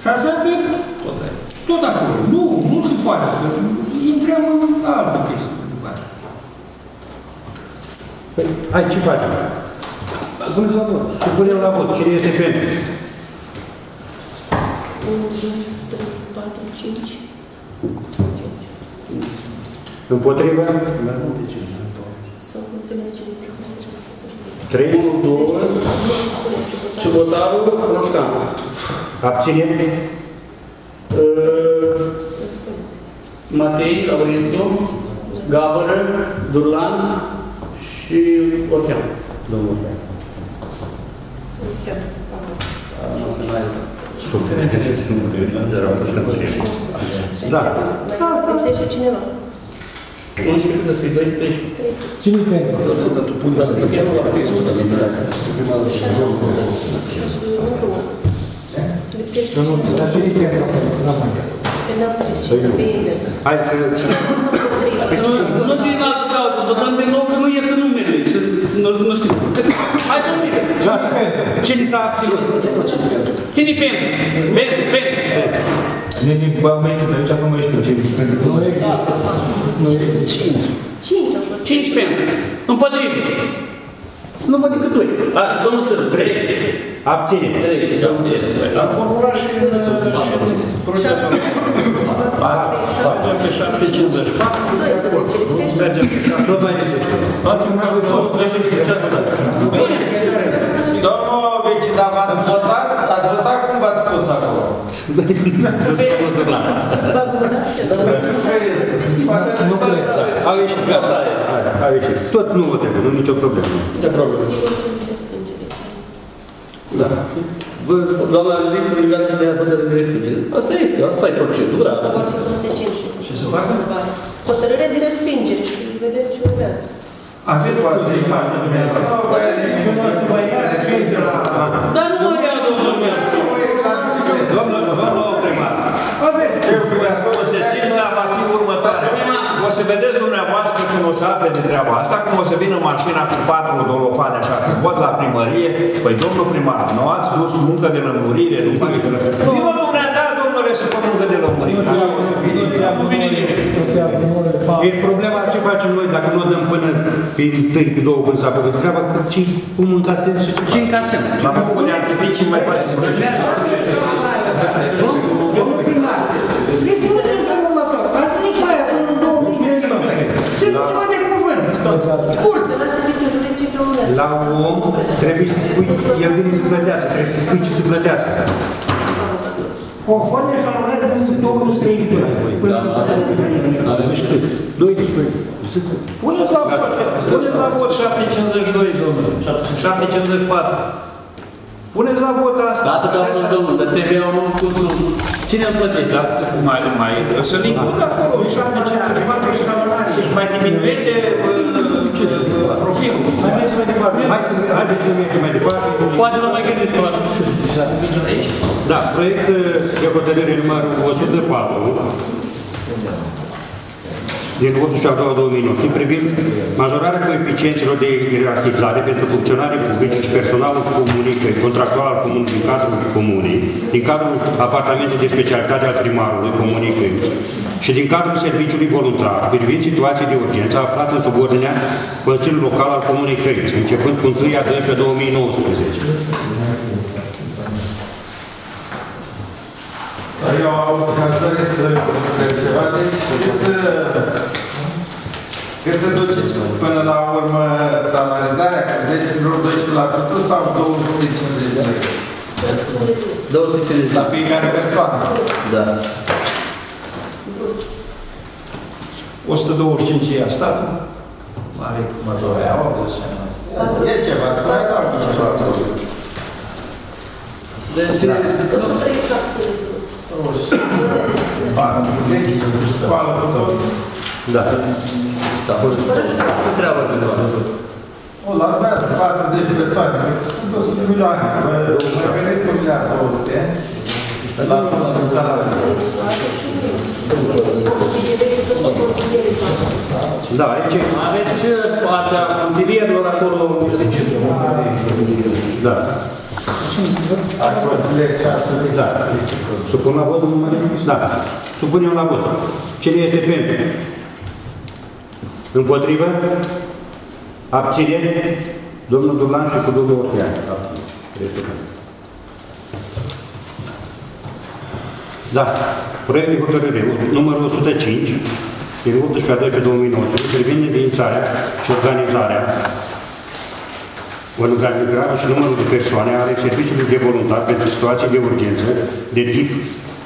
Și așa că tot acolo. Nu, nu se poate. că Intrăm în altă chestie. după aceea. Păi, hai, ce facem? Puneți la vot. Supunem la vot. Cine este pentru? 1, 2, 3, 4, 5. Împotriva? Sau nu înțeles ce nu 3, 2, Ciubotarul, Roșcan. abținere? Uh, Matei, Laurențiu, Gavără, Durlan și Otean. Domnul. Da. Asta lipsește cineva. 11 cât să fie, 12, 13. 13. Cine pentru? Dar tu pune să te Și încă unul. Lipsește Nu, nu, cineva. dar cine pentru? La mână. Că n-am scris cine, pe invers. Hai să... Asta împotriva. Nu, nu din altă cauză, votăm din nou că nu iese numerele și nu, nu știu. Hai să numire. Cine s-a abținut? Cine pentru? Pentru, pentru. Ne ne bă, mai ți aici acum mai știu ce pentru că Nu există. Nu există. 5 au fost. 5 pentru. Împotrivă. Nu văd decât 2. Așa, domnul Sârbu, 3. Abținere. 3. La formular și în procesul. Mergem pe 754. 12 lipsește. Mergem pe 7. Tot mai lipsește. Domnul Vici, dar v-ați votat? Ați votat cum v-ați spus acolo? V-ați numărat? nu cred. Au ieșit, gata. Hai, Au ieșit. Tot nu vă trebuie, nu nicio problemă. De problemă. Respingere. Da. Bă, Doamna jurist obligată să ia hotărâre de respingere. Asta este, asta e procedura. Vor fi consecințe. Ce să facă? Hotărâre de respingere și vedem ce urmează. Aveți scuze în fața dumneavoastră. Eu nu o să vă iau cei de la... Dar nu mă ia, domnul meu. Domnul, domnul primar, Aveți. consecința va fi următoarea. O să vedeți dumneavoastră când o să afle de treaba asta, cum o să vină mașina cu patru dolofane așa frumos la primărie. Păi, domnul primar, nu ați dus muncă de lămurire, nu faceți Vină dumneata, domnule, să fac muncă de lămurire. Așa o să fie. Nu vine nimeni. E problema ce facem noi dacă nu o dăm până pe întâi, pe două, până s-a făcut treaba, că ce cum încasezi și Ce încasăm? La focul de artificii mai faceți Scurt. Să lasă vitul juridic românesc. La om trebuie să spui, el vine să plătească, trebuie să spui ce să plătească. Conform eșalonării din 2032. Până în Să știu. 12. Puneți la vot, puneți la vot 752, domnule. 754. Puneți la vot asta. Atât a fost, domnul, de TVA-ul nu cursul. Cine îl plătește? Dar mai, mai, să-l includ acolo, 754, să-și mai diminueze uh, profilul. Haideți să mai departe. Hai să, haideți să mergem mai departe. Poate nu mai gândiți că asta. Da, proiect de hotărâre numărul 104. Din 18 a 2009 privind majorarea coeficienților de ierarhizare pentru funcționare publice și personalul comunică, contractual al comunei din cadrul comunei, din cadrul apartamentului de specialitate al primarului comunei Căiuți și din cadrul serviciului voluntar privind situații de urgență aflat în subordinea Consiliului Local al Comunei Căiuți, începând cu 1 a 12 2019. Eu aș dori să întreb ceva, deci cât se duce până la urmă salarizarea, că deci vreo 12% sau 250 de lei 250 la fiecare persoană. Da. 125 e a statul. Mare majorare, au avut și E ceva, să mai dau ceva. Deci, Patru, deci, școală cu tot. Da. a fost cu treabă de O, la urmează 40 de persoane, sunt 100 de milioane. Mai veniți cu miliard 200 la fondul de salariu. Da, aici, Aveți uh, partea consilierilor acolo. da. Da. Supun la vot, domnul Mărin? Da. Supunem la vot. Cine este pentru? Împotrivă? Abținere? Domnul Dulan și cu domnul Ortean. Este pentru. Da. Proiect de hotărâre numărul 105 din 18 a 12 2019 privind înființarea și organizarea organigrarea și numărul de persoane ale serviciului de voluntar pentru situații de urgență de tip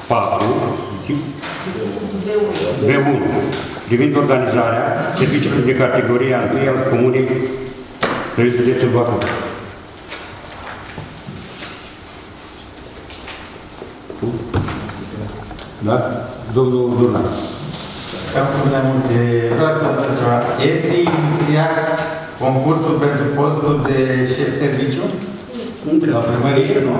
4, tip B1, privind organizarea serviciului de categoria 1 al Comunei Căiuși Județul Bacău. Da? Domnul Durlan. Am pus mai multe. Vreau să vă ceva. Este inițiat concursul pentru postul de șef serviciu? La primărie? Nu.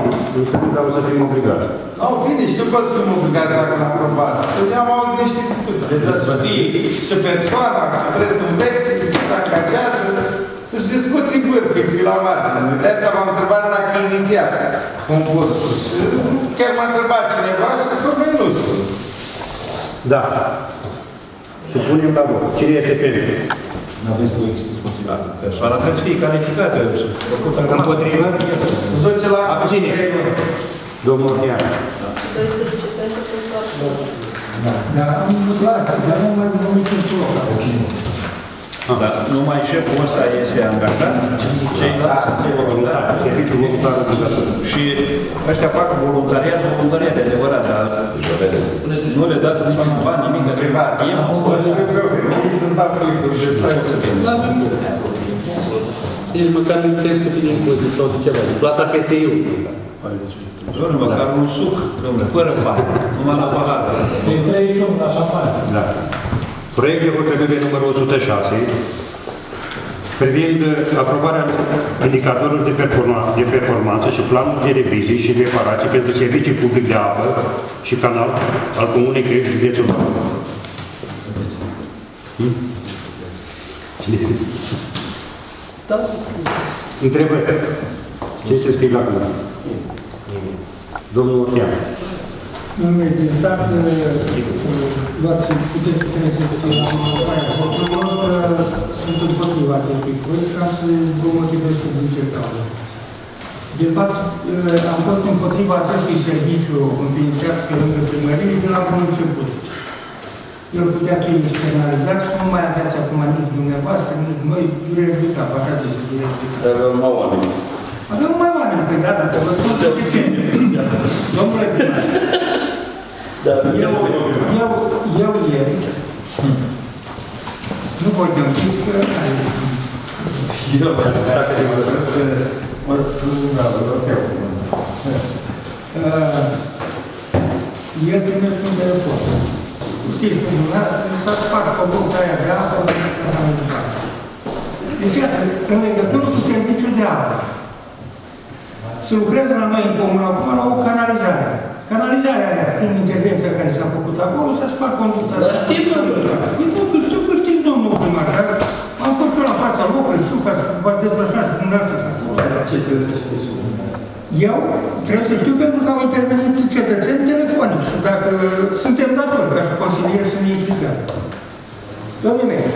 Nu vreau să fim obligați. Nu, bine, știu că sunt obligat dacă l aprobați. Că am avut niște discuții. Deci să știi și persoana că trebuie să învețe, să angajează. Deci discuții bârfii pe la margine. De asta v-am întrebat dacă e inițiat concursul. Și chiar m-a întrebat cineva și a spus, "Băi, nu știu. Da. Supunem la vot. Cine este pentru? Nu aveți voi responsabilitate. Persoana trebuie să fie calificată. făcută în Împotrivă? Se duce la... Abține. Domnul Ortean. 12 pentru pentru Dar am clar, dar nu mai vom niciun loc. Da, numai șeful ăsta este angajat, ceilalți se voluntari. Serviciul voluntar obligatoriu. Și ăștia fac voluntariat, voluntariat de adevărat, dar nu le dați niciun bani, nimic, că Privat. e Ei să-ți dau clipuri de stai să Nici măcar nu puteți cât de impozit sau de ceva. de Plata PSI-ul. Doar măcar un suc, domnule, fără bani, numai la pahar. Pe 31 la șampanie. Da. Proiect de hotărâre numărul 106 privind aprobarea indicatorilor de, performa- de performanță și planuri de revizii și reparații pentru servicii public de apă și canal al Comunei Crăiuși, județul Bacău. Hmm? Cine este? Întrebări. Ce se scrie la cuvânt? Domnul Ortean. Domnule, din start, luați, puteți să treceți la următoarea voturilor, sunt împotriva acestui proiect ca să vă motivez să duce cauză. De fapt, am fost împotriva acestui serviciu înființat pe lângă primărie de la bun început. El putea fi externalizat și nu mai aveați acum nici dumneavoastră, nici noi, direct de cap, așa zis, direct de cap. Avem mai oameni. Avem mai oameni, pe data să vă spun suficient. Domnule primar, Da, eu, eu, eu ieri, nu voi de închis că are Eu, dacă de mă sună, o să iau. Uh, el primesc un aeroport. Știți, în dumneavoastră, s-a spart pe burta aia de apă, Deci, iată, în legătură cu serviciul de apă, se lucrează la noi în comună acum la o canalizare. Canalizarea aia, prin intervenția care s-a făcut acolo, s-a spart conducta. Dar știm, domnule. Păi nu, că știu fața locului, știu că v-ați deplasat și dumneavoastră. Ce trebuie să știți și dumneavoastră? Eu trebuie să știu pentru că au intervenit cetățeni telefonic și dacă suntem datori ca și consilieri să ne implicăm. Domnule meu,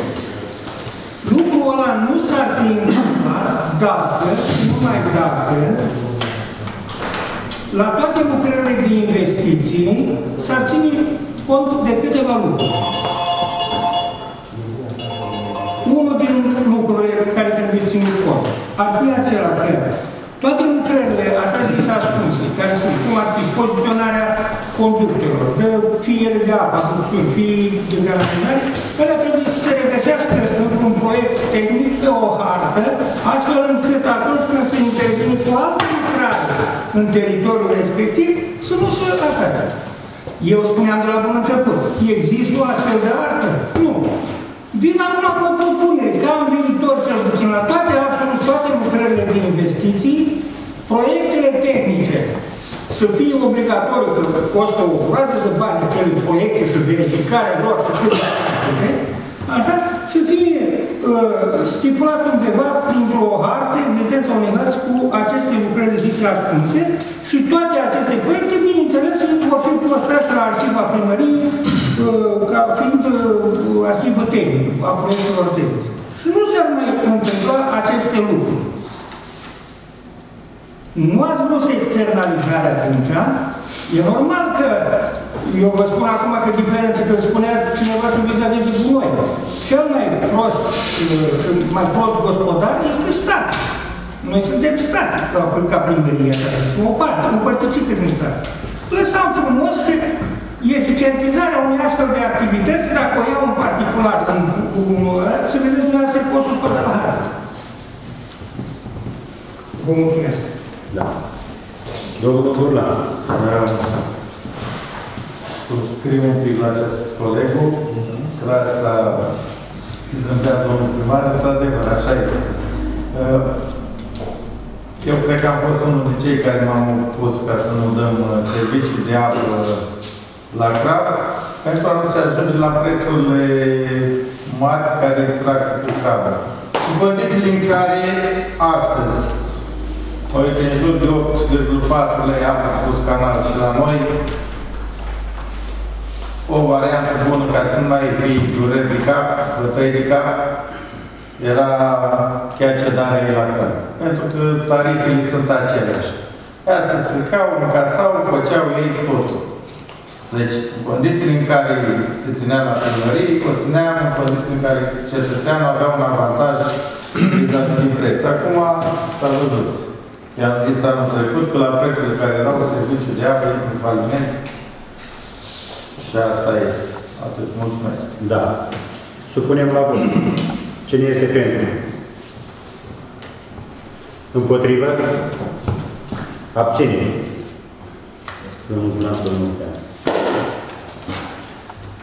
lucrul ăla nu s-ar fi întâmplat dacă, și numai dacă, la toate lucrările de investiții s-ar ține cont de câteva lucruri. Unul din lucrurile care trebuie ținut cont ar fi acela că toate lucrările, așa zis ascunse, care sunt cum ar fi poziționarea conductelor, de fie ele de apă, construcțiuni, fie de garantizare, ele trebuie să se regăsească într-un proiect tehnic pe o hartă, astfel încât atunci când se intervine cu altă lucrare în teritoriul respectiv, să nu se atace. Eu spuneam de la bun început, există o astfel de artă? Nu. Vin acum cu o propunere, ca în viitor, cel puțin la toate, absolut toate lucrările de investiții, proiectele tehnice să fie obligatoriu, că costă o groază de bani acele proiecte și verificarea lor și cât de așa, să fie uh, stipulat undeva printr-o hartă, existența unei hărți cu aceste lucrări zise ascunse și toate aceste proiecte, bineînțeles, vor fi păstrate la arhiva primăriei uh, ca fiind uh, arhivă tehnică a proiectelor tehnice. Și nu s-ar mai întâmpla aceste lucruri. Nu ați vrut să externalizare atunci, e normal că, eu vă spun acum că diferență, că spunea cineva și vis-a-vis de noi, cel mai prost uh, și mai prost gospodar este stat. Noi suntem stat, ca, ca primărie, o parte, o părticică din stat. Lăsam frumos și eficientizarea unei astfel de activități, dacă o iau în particular, în, în, să vedeți dumneavoastră costul pe la hartă. Vă mulțumesc. Da. Domnul Burlan. Subscriu un pic la ce a spus colegul, că la asta zâmbea domnul primar, într-adevăr, așa este. Eu cred că am fost unul din cei care m-am opus ca să nu dăm serviciu de apă la crap, pentru a nu se ajunge la prețurile mari care practic crapă. În condițiile în care astăzi Uite, în jur de 8,4 lei apă plus canal și la noi o variantă bună ca să nu mai fie dureri de cap, bătăi de cap, era chiar ce dare la cap. Pentru că tarifele sunt aceleași. Ea se stricau, încasau, făceau ei totul. Deci, în condițiile în care se ținea la primărie, o țineam în condițiile în care cetățeanul avea un avantaj vis-a-vis din preț. Acum s-a văzut. I-am zis anul trecut că la proiectele care erau serviciu de apă în faliment și asta este. Atât. Mulțumesc. Da. Supunem la vot. Cine este pentru? Împotrivă? Abține. Domnul Bulan, domnul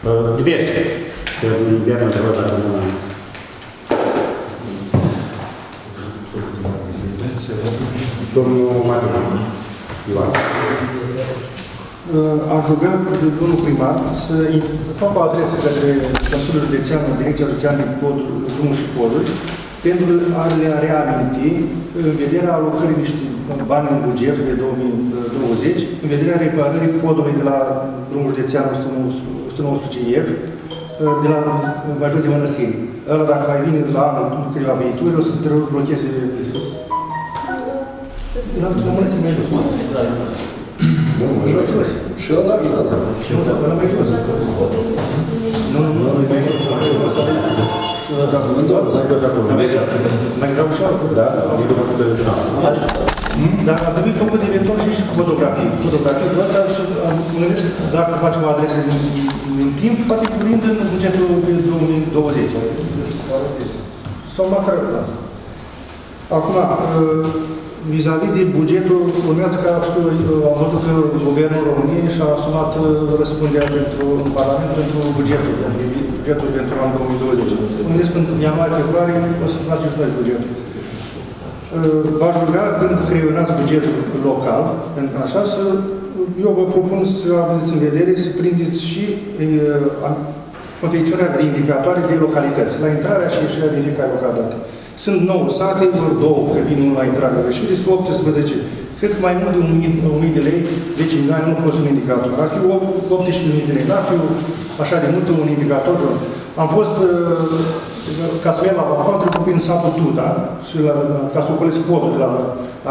Bulan. Diverse. Că iar mă întrebat dacă nu Domnul Matei. Ioan. Aș ruga pe domnul primar să facă o adresă către Consiliul Județean, Direcția Județeană de Coduri, Drumuri și Poduri, pentru a le reaminti în vederea alocării niște bani în bugetul de 2020, în vederea reparării podului de la drumul județean 119 ieri, de la Major de Mănăstiri. Ăla, dacă mai vine la anul, câteva viituri, o să te blocheze la Mănăstiri mai jos. Mai jos. Și ăla și ăla. Și ăla, ăla mai jos. Nu, nu, nu, mai jos. Mai greu și ăla. Da, da, Dar ar trebui făcut eventual și niște fotografii. Fotografii de astea și mă gândesc dacă facem o adresă din, din timp, poate cuprind în bugetul de 2020. Sau măcar, da. Acum, vis-a-vis de bugetul, urmează că știu, am văzut că Guvernul României și-a asumat răspunderea pentru, în Parlament pentru bugetul, pentru bugetul pentru anul 2020. Gândesc că în ianuarie, februarie o să facem și noi bugetul. V-aș ruga, când creionați bugetul local, așa, să, eu vă propun să aveți în vedere să prindeți și uh, confecționarea de indicatoare de localități, la intrarea și ieșirea din fiecare localitate. Sunt 9 sate, vor două, că vin unul la intrare greșite, sunt 18. Cred că mai mult de 1000 de lei, deci în an nu poți un indicator. Ar fi 18.000 de lei, n-ar fi așa de mult un indicator. Am fost, uh, ca să merg la balcon, am trecut prin satul Tuta și la, ca să ocolesc podul de la...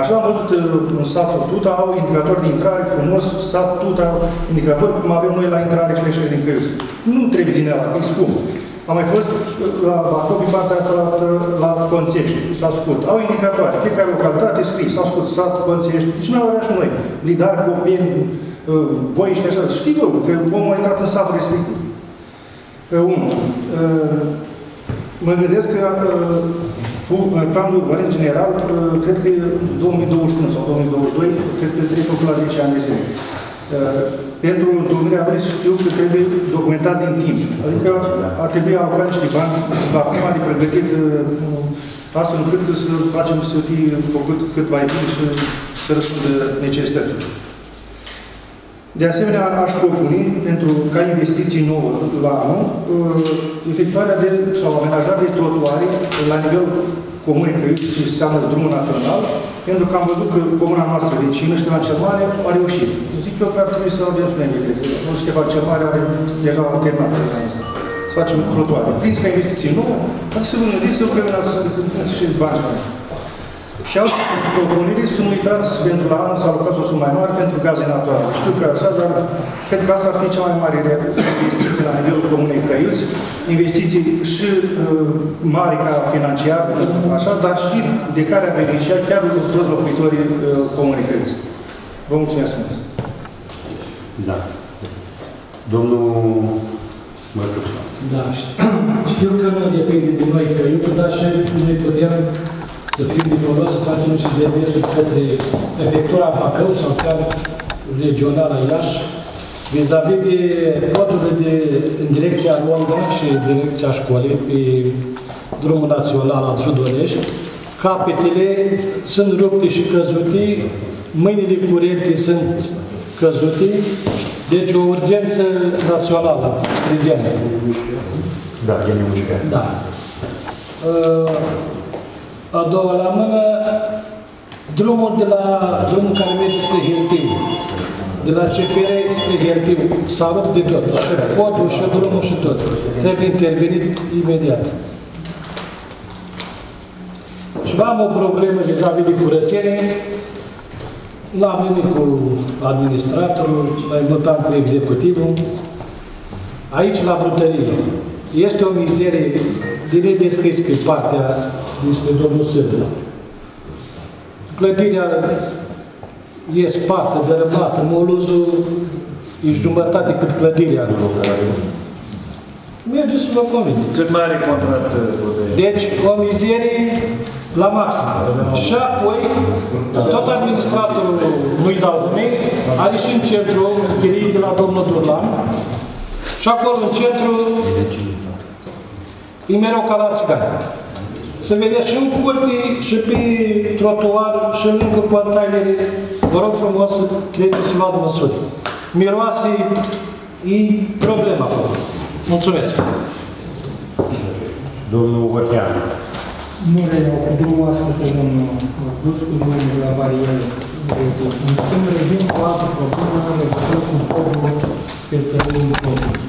Așa am văzut uh, în satul Tuta, au indicator de intrare frumos, sat Tuta, indicator cum avem noi la intrare și ieșire din căiuți. Nu trebuie din ăla, e scump. Am mai fost la Bacău, pe partea asta, la, la Conțești, s-a scurt. Au indicatoare, fiecare localitate scris, s-a scurt, sat, Conțești. Deci n-am avea și noi. Lidari, Bopeni, Boiști, așa. Știu eu că omul a intrat în satul respectiv. Unu. Mă gândesc că cu planul urbanist general, cred că e 2021 sau 2022, cred că trebuie făcut la 10 ani de zile. Pentru întâlnirea aveți știu că trebuie documentat din timp. Adică ar trebui alocat niște bani la acum de pregătit astfel încât să facem să fie făcut cât mai bine și să răspundă necesităților. De asemenea, aș propune, pentru ca investiții nouă la anul, efectuarea de, sau amenajarea de trotuare la nivelul comunei Căiuți, ce înseamnă drumul național, pentru că am văzut că comuna noastră vecină, Ștefan cel Mare, a reușit. Zic eu că ar trebui să avem și noi investiții. Nu Ștefan cel Mare are deja terminat asta. Să facem trotuare. Prins ca investiții nouă, dar să vă gândiți să prevenați și bani. Și altă propunere, să nu uitați, pentru la anul să alocați o sumă mai mare pentru gaze naturale. Știu că așa, dar cred că asta ar fi cea mai mare investiție la nivelul Comunei Crăiuți. Investiții și uh, mari ca financiar, așa, dar și de care a beneficiat chiar toți locuitorii uh, Comunei Crăiuți. Vă mulțumesc mult! Da. Domnul Mărcășan. Da, știu că nu depinde de noi Crăiuțul, dar și noi putem să fim de folos, să facem și demersuri către prefectura Bacău sau chiar regională Iași, vis-a-vis de podurile de, în direcția Londra și direcția școlii pe drumul național al Judonești. Capetele sunt rupte și căzute, mâinile curente sunt căzute, deci o urgență națională, urgentă. Da, e nemișcă. Da. Uh, a doua la mână, drumul de la drumul care merge spre Hirtiu, de la CFR spre Hirtiu, s-a rupt de tot, și podul, și drumul, și tot. Trebuie intervenit imediat. Și am o problemă vis-a-vis de curățenie, L-am venit cu administratorul, mai votam cu executivul. Aici, la brutărie, este o mizerie de nedescris pe partea dinspre domnul Sârbu. Clădirea e spartă, dărâmată, moluzul e jumătate cât clădirea. Merge să vă convine. Cât mai are contract? Deci, o mizerie la maxim. Și apoi, tot administratorul nu-i dau nimic, are și în centru chirii de la domnul Durlan, și acolo în centru e mereu ca la țigani. Se vede și în curte, și pe trotuar, și lângă containere. Vă rog frumos să treceți să luați măsuri. Miroase, e problema acolo. Mulțumesc. Domnul Ortean. Nu reiau cu drumul a spus domnul Guscu, drumul de la barieră. În schimb, revin cu altă problemă în legătură cu podul peste râul Podus.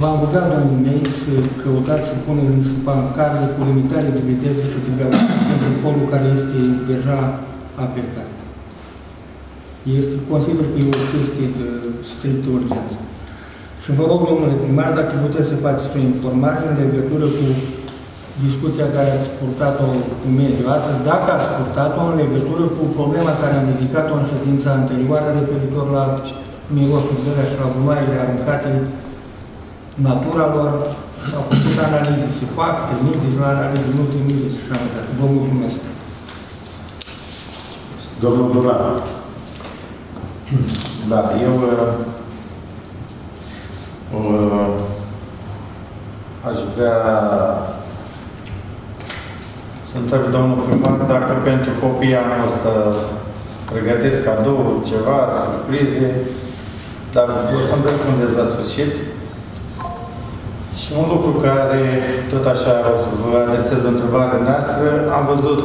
V-am rugat, domnii mei, să căutați să punem niște pancarde cu limitare de viteză și de pentru podul care este deja afectat. Este, consider că e o chestie de strictă urgență. Și vă rog, domnule primar, dacă puteți să faceți o informare în legătură cu discuția care ați purtat-o cu mediul astăzi, dacă ați purtat-o în legătură cu problema care am ridicat-o în ședința anterioară referitor la mirosul gărea și la gunoaiele aruncate natura lor, s-au făcut analize, se fac, trimiteți la analize, nu trimiteți și așa mai departe. Vă mulțumesc. Domnul Duran. Da, eu uh, uh, aș vrea să întreb domnul primar dacă pentru copiii anul ăsta pregătesc cadou, ceva, surprize, dar o să-mi răspundeți la sfârșit. Și un lucru care, tot așa, o să vă adresez o întrebare noastră, am văzut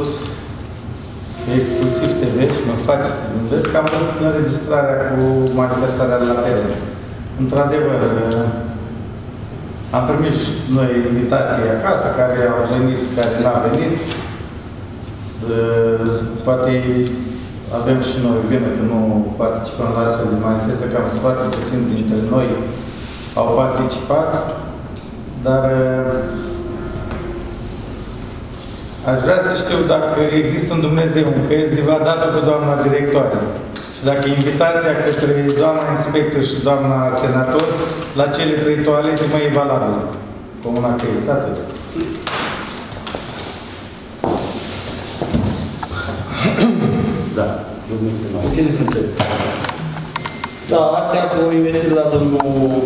exclusiv TV și mă face să zâmbesc că am văzut înregistrarea cu manifestarea la teren. Într-adevăr, am primit și noi invitații acasă, care au venit, care n-au venit. Uh, Poate avem și noi vină că nu participăm la astfel de manifeste, că am fost foarte puțin dintre noi au participat, dar uh, aș vrea să știu dacă există un Dumnezeu, că este dată pe doamna directoare. Și dacă invitația către doamna inspector și doamna senator la cele trei toalete mai e valabilă. Comuna Căiți, atât. Da. Domnul primar. Cine sunt Da, astea cu investiții la domnul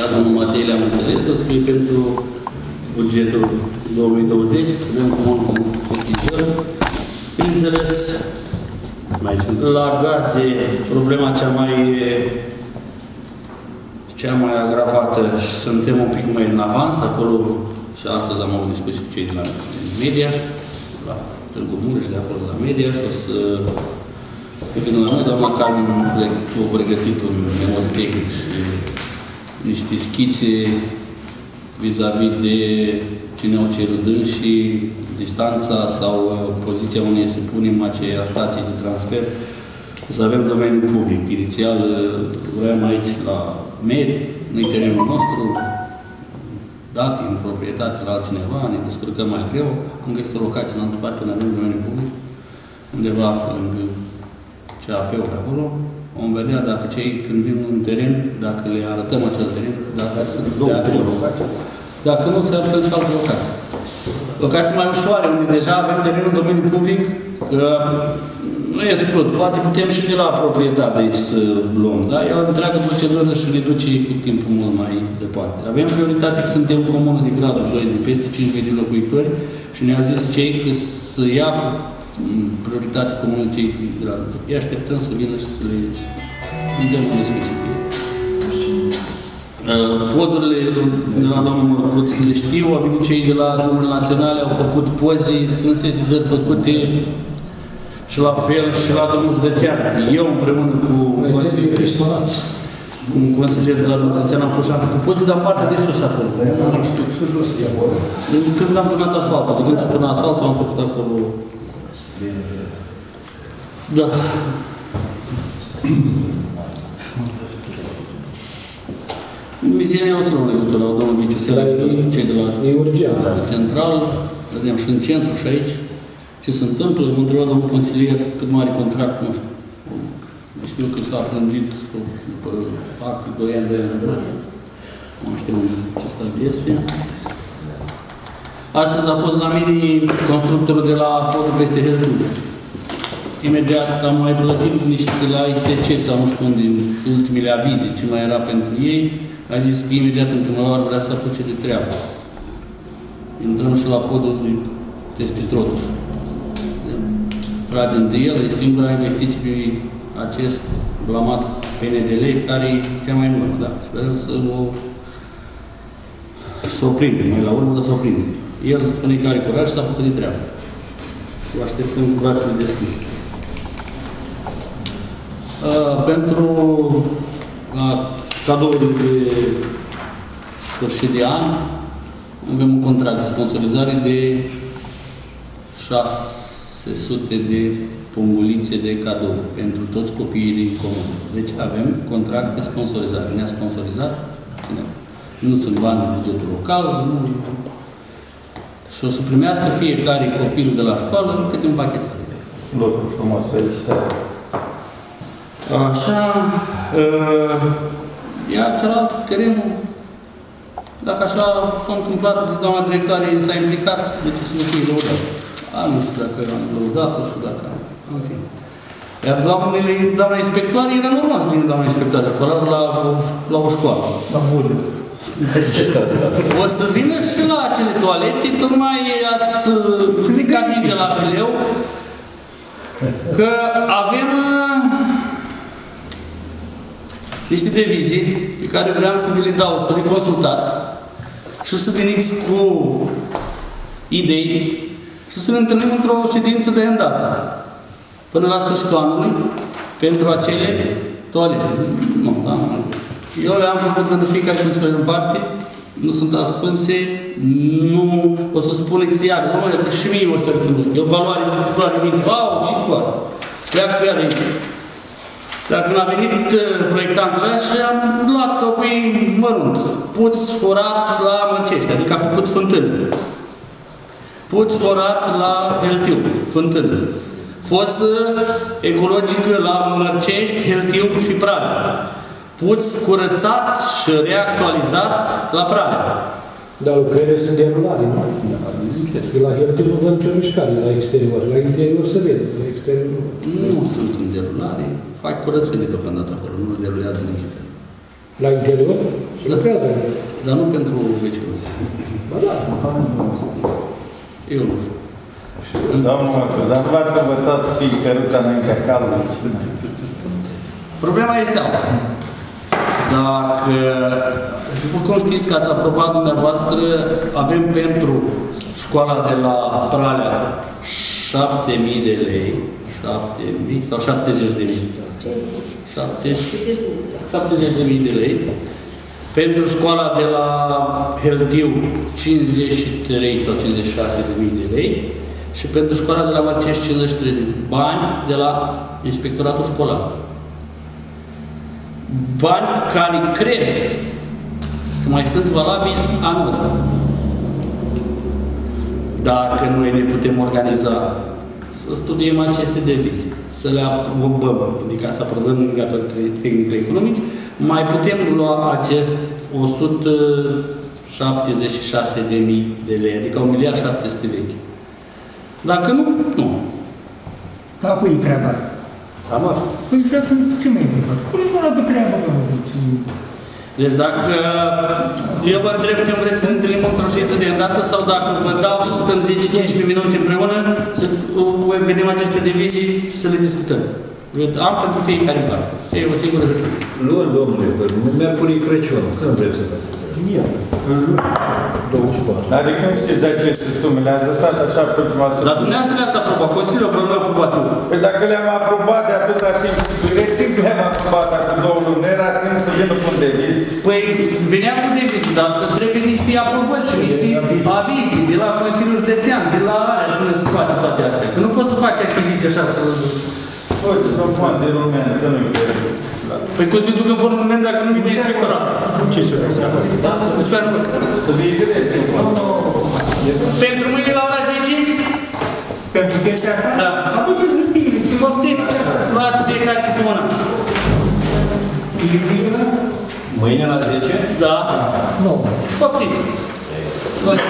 la domnul Matei le-am înțeles, o să fie pentru bugetul 2020, să vedem cum o concretizăm. Bineînțeles, Mai sunt. la gaze, problema cea mai cea mai agravată și suntem un pic mai în avans acolo și astăzi am avut discuții cu cei de la Mediaș, la Târgu Mureș, de acolo de la Mediaș, o să vină la noi, doamna Carmen a pregătit un memor tehnic și niște schițe vis-a-vis de cine au cerut dâns și distanța sau uh, poziția unei să punem aceea stații de transfer. Să avem domeniul public. Inițial uh, vreau aici la Meri, nu-i terenul nostru, dat în proprietate la altcineva, ne descurcăm mai greu, am găsit o locație în altă parte, nu avem domeniul public, undeva lângă CAP-ul pe acolo, vom vedea dacă cei când vin în teren, dacă le arătăm acel teren, dacă sunt de acord. Dacă nu, se arătăm și alte locații. Locații mai ușoare, unde deja avem terenul în domeniul public, că nu e scurt. Poate putem și de la proprietate aici să luăm, da? E o întreagă procedură și ne duce cu timpul mult mai departe. Avem prioritate că suntem comună de gradul 2, de peste 5.000 de locuitori și ne-a zis cei că să ia mm, prioritate comună cei de gradul 2. Îi așteptăm să vină și să le dăm o discuție cu ei. Uh, Podurile de la domnul Mărcuț le știu, au venit cei de la drumurile naționale, au făcut pozi, sunt sesizări făcute și la fel și la domnul județean. Eu împreună cu Mai trebuie consilier, pistonați. un consilier de la domnul județean am fost și am făcut pozi, dar în partea de sus acolo. Când am turnat asfaltul, de când s-a turnat asfaltul, am făcut acolo. Da. Mizeria o să luăm legătură la domnul Viciu, se legătură cei de la E urgent. central, vedem și în centru și aici ce se întâmplă. Mă întreba domnul consilier cât mare contract, nu știu. Știu că s-a prânjit după parcă 2 ani, 2 ani jumătate. Nu mai știu ce stat este. Astăzi a fost la mine constructorul de la podul peste Heldu. Imediat am mai plătit niște de la ISC sau nu știu unde, ultimele avize, ce mai era pentru ei. A zis că imediat în primăvară vrea să apuce de treabă. Intrăm și la podul de peste Trotuș. Tragem de el, e singura investiție pe acest blamat PNDL, care e cea mai mult, da. Sperăm să o să o prindem, mai la urmă, dar să o prindem. El spune că are curaj și s-a făcut de treabă. O așteptăm cu brațele deschise. Uh, pentru la cadourile de sfârșit de an, avem un contract de sponsorizare de 600 de pungulițe de cadouri pentru toți copiii din comună. Deci avem contract de sponsorizare. Ne-a sponsorizat cineva. Nu sunt bani în bugetul local, nu... Și o să primească fiecare copil de la școală câte un pachet. Lucru frumos, felicitări. Așa, uh, iar celălalt terenul, dacă așa s-a întâmplat, doamna directoare s-a implicat, de ce să nu fie lăudat? A, nu știu dacă am lăudat-o și dacă am, în fine. Iar doamnele, doamna inspectoare era normal să vină doamna inspectoare școlară la, la o școală. La bune. O să vină și la acele toalete, tocmai ați ridicat mingea la fileu, că avem uh, niște devizii pe care vreau să vi le dau, să le consultați și să veniți cu idei și să ne întâlnim într-o ședință de îndată până la sfârșitul anului pentru acele toalete. Nu, da, nu. Eu le-am făcut pentru fiecare consilier în parte, nu sunt ascunse, nu o să spuneți iar, nu, că și mie o să e o valoare de titulare minte, au, ce cu asta? Pleacă cu ea de aici. Dar când a venit uh, proiectantul ăla și am luat-o pe mărunt, puț forat la Mărcești, adică a făcut fântână. Puț forat la Heltiu, fântână. Fosă ecologică la Mărcești, Heltiu și Prada. Puț curățat și reactualizat la Prada. Dar lucrările sunt de rulare, nu? Că la Hertiu nu văd nicio mișcare la exterior. La interior se vede, la exterior nu. Nu sunt în derulare, fac curățenie deocamdată acolo, nu derulează nimic. La interior se Da. lucrează. Dar nu pentru veciul. Ba da, Eu nu știu. Domnul Măciu, dar nu v-ați învățat să fii căruța înaintea calului. Problema este alta. Dacă, după cum știți că ați aprobat dumneavoastră, avem pentru școala de la Pralea 7.000 de lei, 7.000 sau 70 de mii. 70, 70 de mii de lei. Pentru școala de la Heldiu 53 sau 56 de mii de lei și pentru școala de la Marcești 53 de mii. Bani de la inspectoratul școlar. Bani care cred că mai sunt valabili anul ăsta. Dacă noi ne putem organiza să studiem aceste devize, să le aprobăm, adică să aprobăm indicatori tehnico-economici, mai putem lua acest 176 de mii de lei, adică 1 miliard 700 vechi. Dacă nu, nu. Dar cui e treaba asta? Am asta. Păi și atunci ce mai întrebat? Pune mă la pe treabă, mă. Deci dacă eu vă întreb când vreți să ne întâlnim într-o ședință de îndată sau dacă vă dau și stăm 10-15 minute împreună să uh, vedem aceste divizii și să le discutăm. Eu Am pentru fiecare în parte. E o singură hârtie. Nu, domnule, că Mercurii Crăciun. Când vreți să faceți? 24. Adică nu știți de aceste sume, le-ați lăsat așa pe prima sume. Dar dumneavoastră le-ați aprobat, Consiliul a nu aprobat eu. Păi dacă le-am aprobat de atâta timp, rețin că le-am aprobat acum două luni, nu era timp să vină cu un deviz. Păi veneam cu deviz, dar trebuie niște aprobări și niște avizi de la Consiliul Județean, de la alea până se face toate astea. Că nu poți să faci achiziții așa să... Uite, sunt fond de lume, că nu-i trebuie. Păi cum se duc în formul moment dacă nu vine inspectorat? Ce se face? Sferul ăsta. Pentru mâine la ora 10? Pentru chestia asta? Da. Aduceți hârtiile. Poftiți, luați fiecare câte una. E lichibil asta? Mâine la 10? Da. Nu. Poftiți. Luați.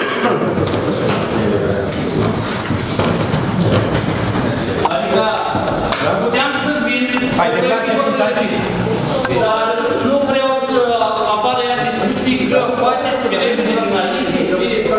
Ai dreptate și atunci ai prins. Dar nu vreau să apară ea discuții că faceți mereu din aici.